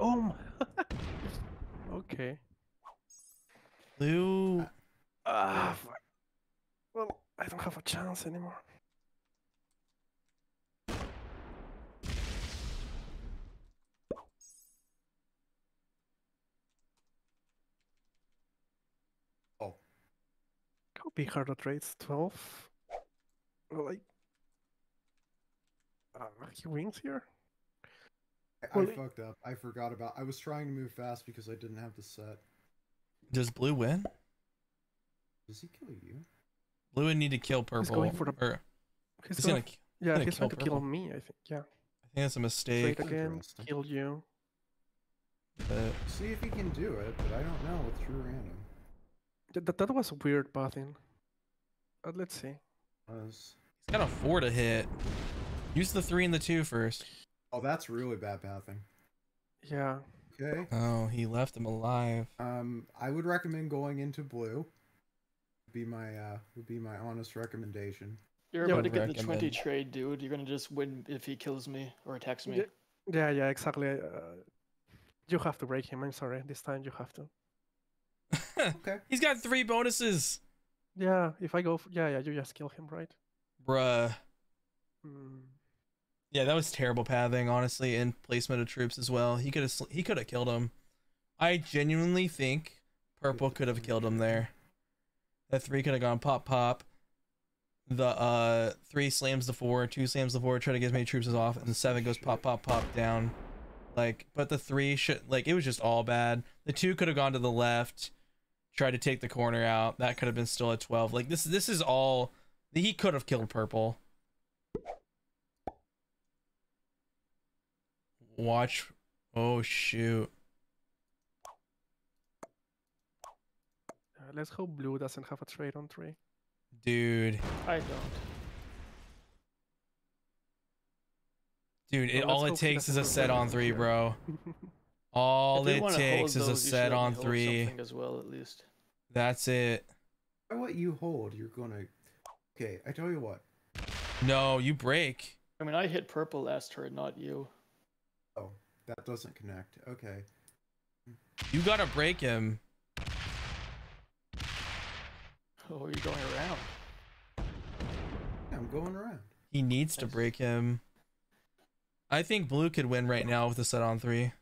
Oh my. okay. Blue. Ah. Well, I don't have a chance anymore. Oh. How big are the trades? 12? Well, I... Uh, he wins here? I, I Well, it- fucked up. I forgot about. I was trying to move fast because I didn't have the set. Does blue win? Does he kill you? Blue would need to kill purple. He's going for the- or, He's, he's gonna, gonna. yeah, gonna he's kill to kill me, I think. Yeah. I think that's a mistake. Trade again, kill you. But See if he can do it, but I don't know with true random. Th- That, that was a weird pathing. Uh, let's see. Was he's got a four to hit. Use the three and the two first. oh, that's really bad pathing. Yeah. Okay. Oh, he left him alive. Um, I would recommend going into blue. Would Be my uh, would be my honest recommendation. You're Yeah, about to would get the 20 trade, dude. You're gonna just win if he kills me or attacks me. Yeah. Yeah, yeah, exactly. Uh, you have to break him. I'm sorry. This time you have to. Okay. He's got three bonuses. Yeah, if I go, f yeah, yeah, you just kill him, right? Bruh. Mm. Yeah, that was terrible pathing, honestly, and placement of troops as well. He could have he could have killed him. I genuinely think purple could have killed him there. That three could have gone pop pop. The uh three slams the four, two slams the four, try to get as many troops as off, and the seven goes pop pop pop down. Like, but the three should like it was just all bad. The two could have gone to the left, tried to take the corner out. That could have been still at twelve. Like this this is all he could have killed purple. Watch. Oh shoot. Uh, let's hope blue doesn't have a trade on three. Dude. I don't. Dude, it, Well, all it takes is a set on three, trade. bro. All it takes is a those, you should set on three. as well, at least. That's it. By what you hold, you're gonna. Okay, I tell you what. No, you break. I mean, I hit purple last turn, not you. That doesn't connect. Okay. You gotta break him. Oh, you're going around. Yeah, I'm going around. He needs to break him. I think blue could win right now with a set on three.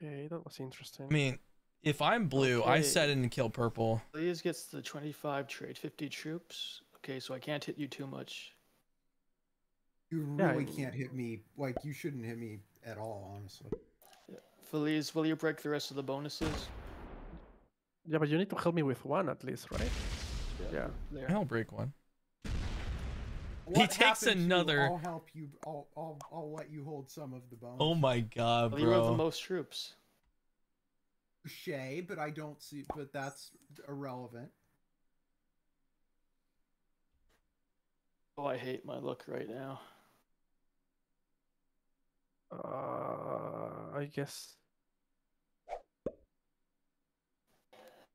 Yeah, that was interesting. I mean, if I'm blue, I set in and kill purple. Please gets the 25 trade, 50 troops. Okay, so I can't hit you too much. You Yeah, really I- can't hit me. Like you shouldn't hit me at all, honestly. Feliz, will you break the rest of the bonuses? yeah, but you need to help me with one at least, right? Yeah. There. I'll break one. What takes happened to you? another- I'll help you. I'll, I'll, I'll let you hold some of the bones. Oh my god, Well, you have the most troops. Shay, but I don't see. But that's irrelevant. Oh, I hate my look right now. I guess.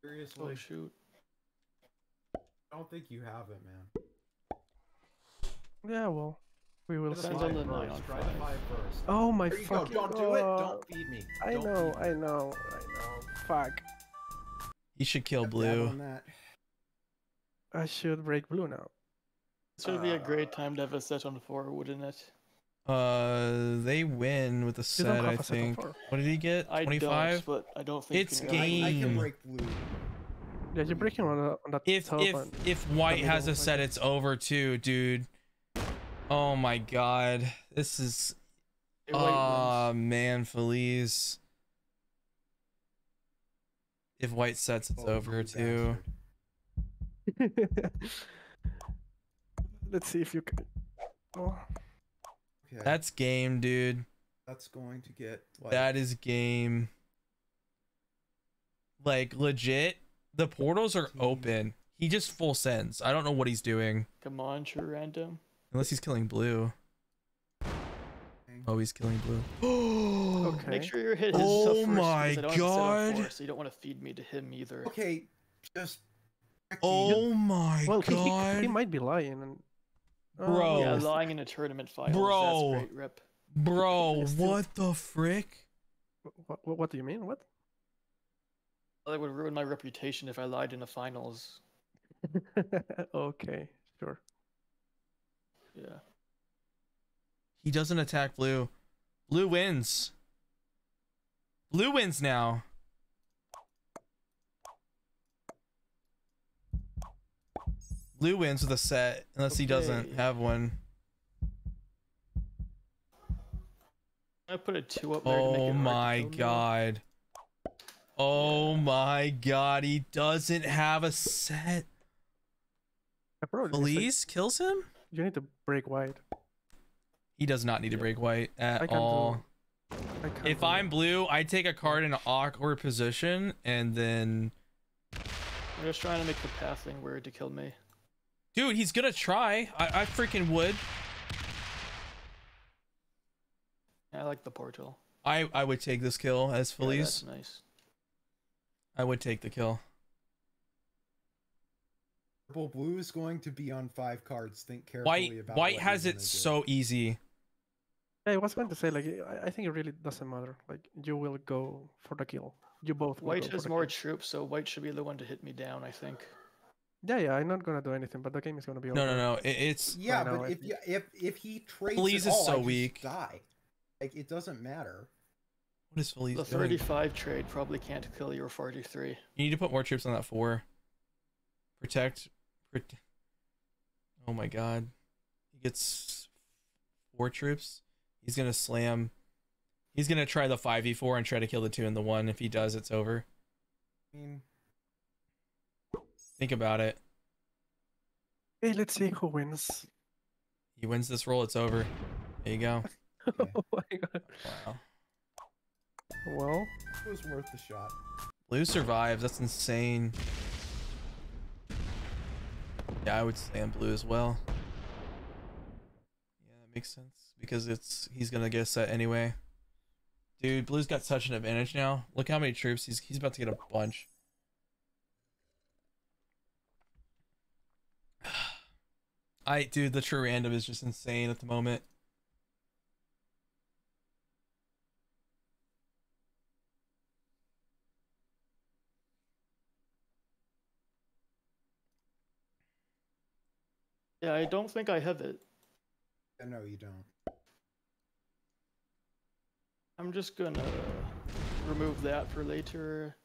Seriously, Oh, shoot. I don't think you have it, man. Yeah, well, we will see. Depends on the nine first. Try the five. five first. Oh my There you go. fucking Don't do it. Don't feed me. I Don't know, me. I know, I know. Fuck. He should kill Dab blue. that. I should break blue now. This would be a Uh, great time to have a set on four, wouldn't it? Uh, they win with a set, I have a set on think. What did he get? I 25? but I don't think It's you can Yeah, I, I can game. break blue. Yeah, you're breaking on, the, on that If if one. if white has a set, it's over too, dude. Oh my god, this is. Hey, white Oh man, Feliz. If white sets, it's Oh, over too. Let's see if you can. Oh, Okay, That's game, dude. that's going to get. Like, That is game. Like legit, the portals are open. He just full sends. I don't know what he's doing. Come on, true random. Unless he's killing blue. Oh, he's killing blue. okay. Make sure you're hit his Oh stuff my because I don't have to set on four, God. so you don't want to feed me to him either. Okay, just. Oh my well, he, god. he, he might be lying. And... Oh, Bro. Yeah, yes. lying in a tournament final. Bro. That's great rip. Bro, what the frick? What, what, what do you mean? What? Oh, that would ruin my reputation if I lied in the finals. okay, sure. Yeah. He doesn't attack blue. Blue wins. Blue wins now. Blue wins with a set unless he doesn't have one. I put a two up there to make it Oh hard to my kill me. god. Oh my god, he doesn't have a set. I probably just, like, kills him? you need to break white. He does not need to break white at can't all. I If I'm it. blue, I take a card in an awkward position and then I'm just trying to make the pathing weird to kill me. Dude, he's gonna try. I, I freaking would. I like the portal. I, I would take this kill as Yeah, Feliz. that's nice. I would take the kill. Purple blue is going to be on five cards. Think carefully White about white what has you're it gonna do. so easy. Yeah, I was going to say like I, I think it really doesn't matter. Like you will go for the kill. You both. will White go for has the more kill. troops, so white should be the one to hit me down, I think. Yeah, yeah. I'm not gonna do anything, but the game is gonna be No, over. no, no. It, it's Yeah, now, but I if you, if if he trades Feliz it is all, so I weak. die. Like it doesn't matter. what is Feliz The doing? 35 trade probably can't kill your 43. You need to put more troops on that four. Protect. Prote- oh my god. He gets four troops. He's gonna slam. He's gonna try the five v four and try to kill the two and the one. If he does, it's over. I mean, Think about it. Hey, let's see who wins. He wins this roll, it's over. There you go. oh my god. Wow. Well, it was worth the shot. Blue survives. That's insane. Yeah, I would slam blue as well. Yeah, that makes sense because it's he's gonna get a set anyway. Dude, blue's got such an advantage now. Look how many troops he's he's about to get a bunch. I dude, the true random is just insane at the moment. Yeah, I don't think I have it. Yeah, no, you don't. I'm just gonna remove that for later.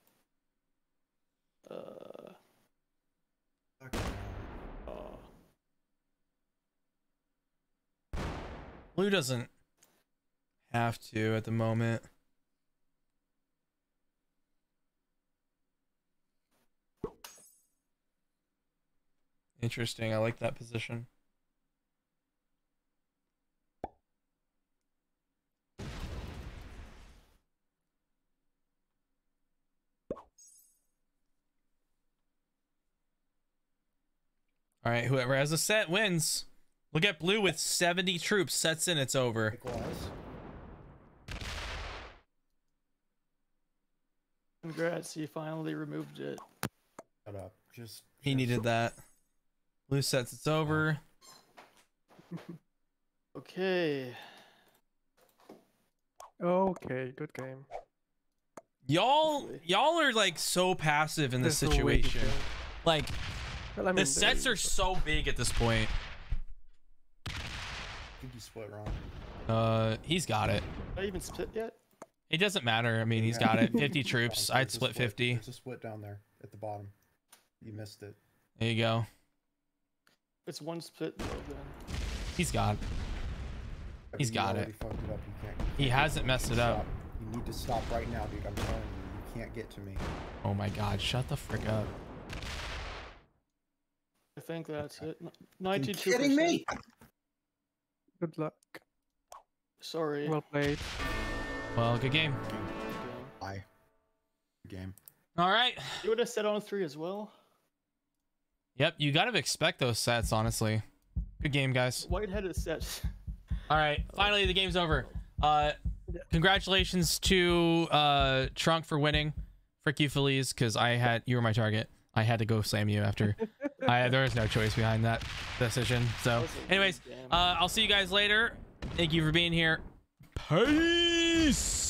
Uh, Okay. oh, Blue doesn't have to at the moment. Interesting. I like that position. All right, whoever has a set wins. Look at blue with 70 troops. Sets in, it's over. Congrats, he finally removed it. Shut up. Just He just- needed that. Blue sets, it's over. Okay. okay, good game. Y'all, y'all are like so passive in this There's no way to situation. kill. Like Well, I mean, the sets are so big at this point. I think you split wrong. Uh, he's got it. Did I even split yet? It doesn't matter. I mean, he's Yeah. got it. 50 troops. There's I'd a split 50. There's a split down there at the bottom. You missed it. There you go. It's one split though. Then He's got. it. Yeah, He's you got it. it up. You can't, you He can't get hasn't messed it up. Stop. You need to stop right now, dude. I'm telling you, you can't get to me. Oh my God! Shut the frick up. I think that's it. you Ninety-two. kidding me? Good luck. Sorry. Well played. Well, good game. Bye. Game. All right. You would have set on three as well. Yep. You gotta expect those sets, honestly. Good game, guys. White had it set. All right, finally the game's over. Uh, congratulations to uh Trunk for winning. Frick you, Feliz, because I had you were my target. I had to go slam you after. I there was no choice behind that decision. So, was a good anyways, uh, I'll see you guys later. Thank you for being here. Peace.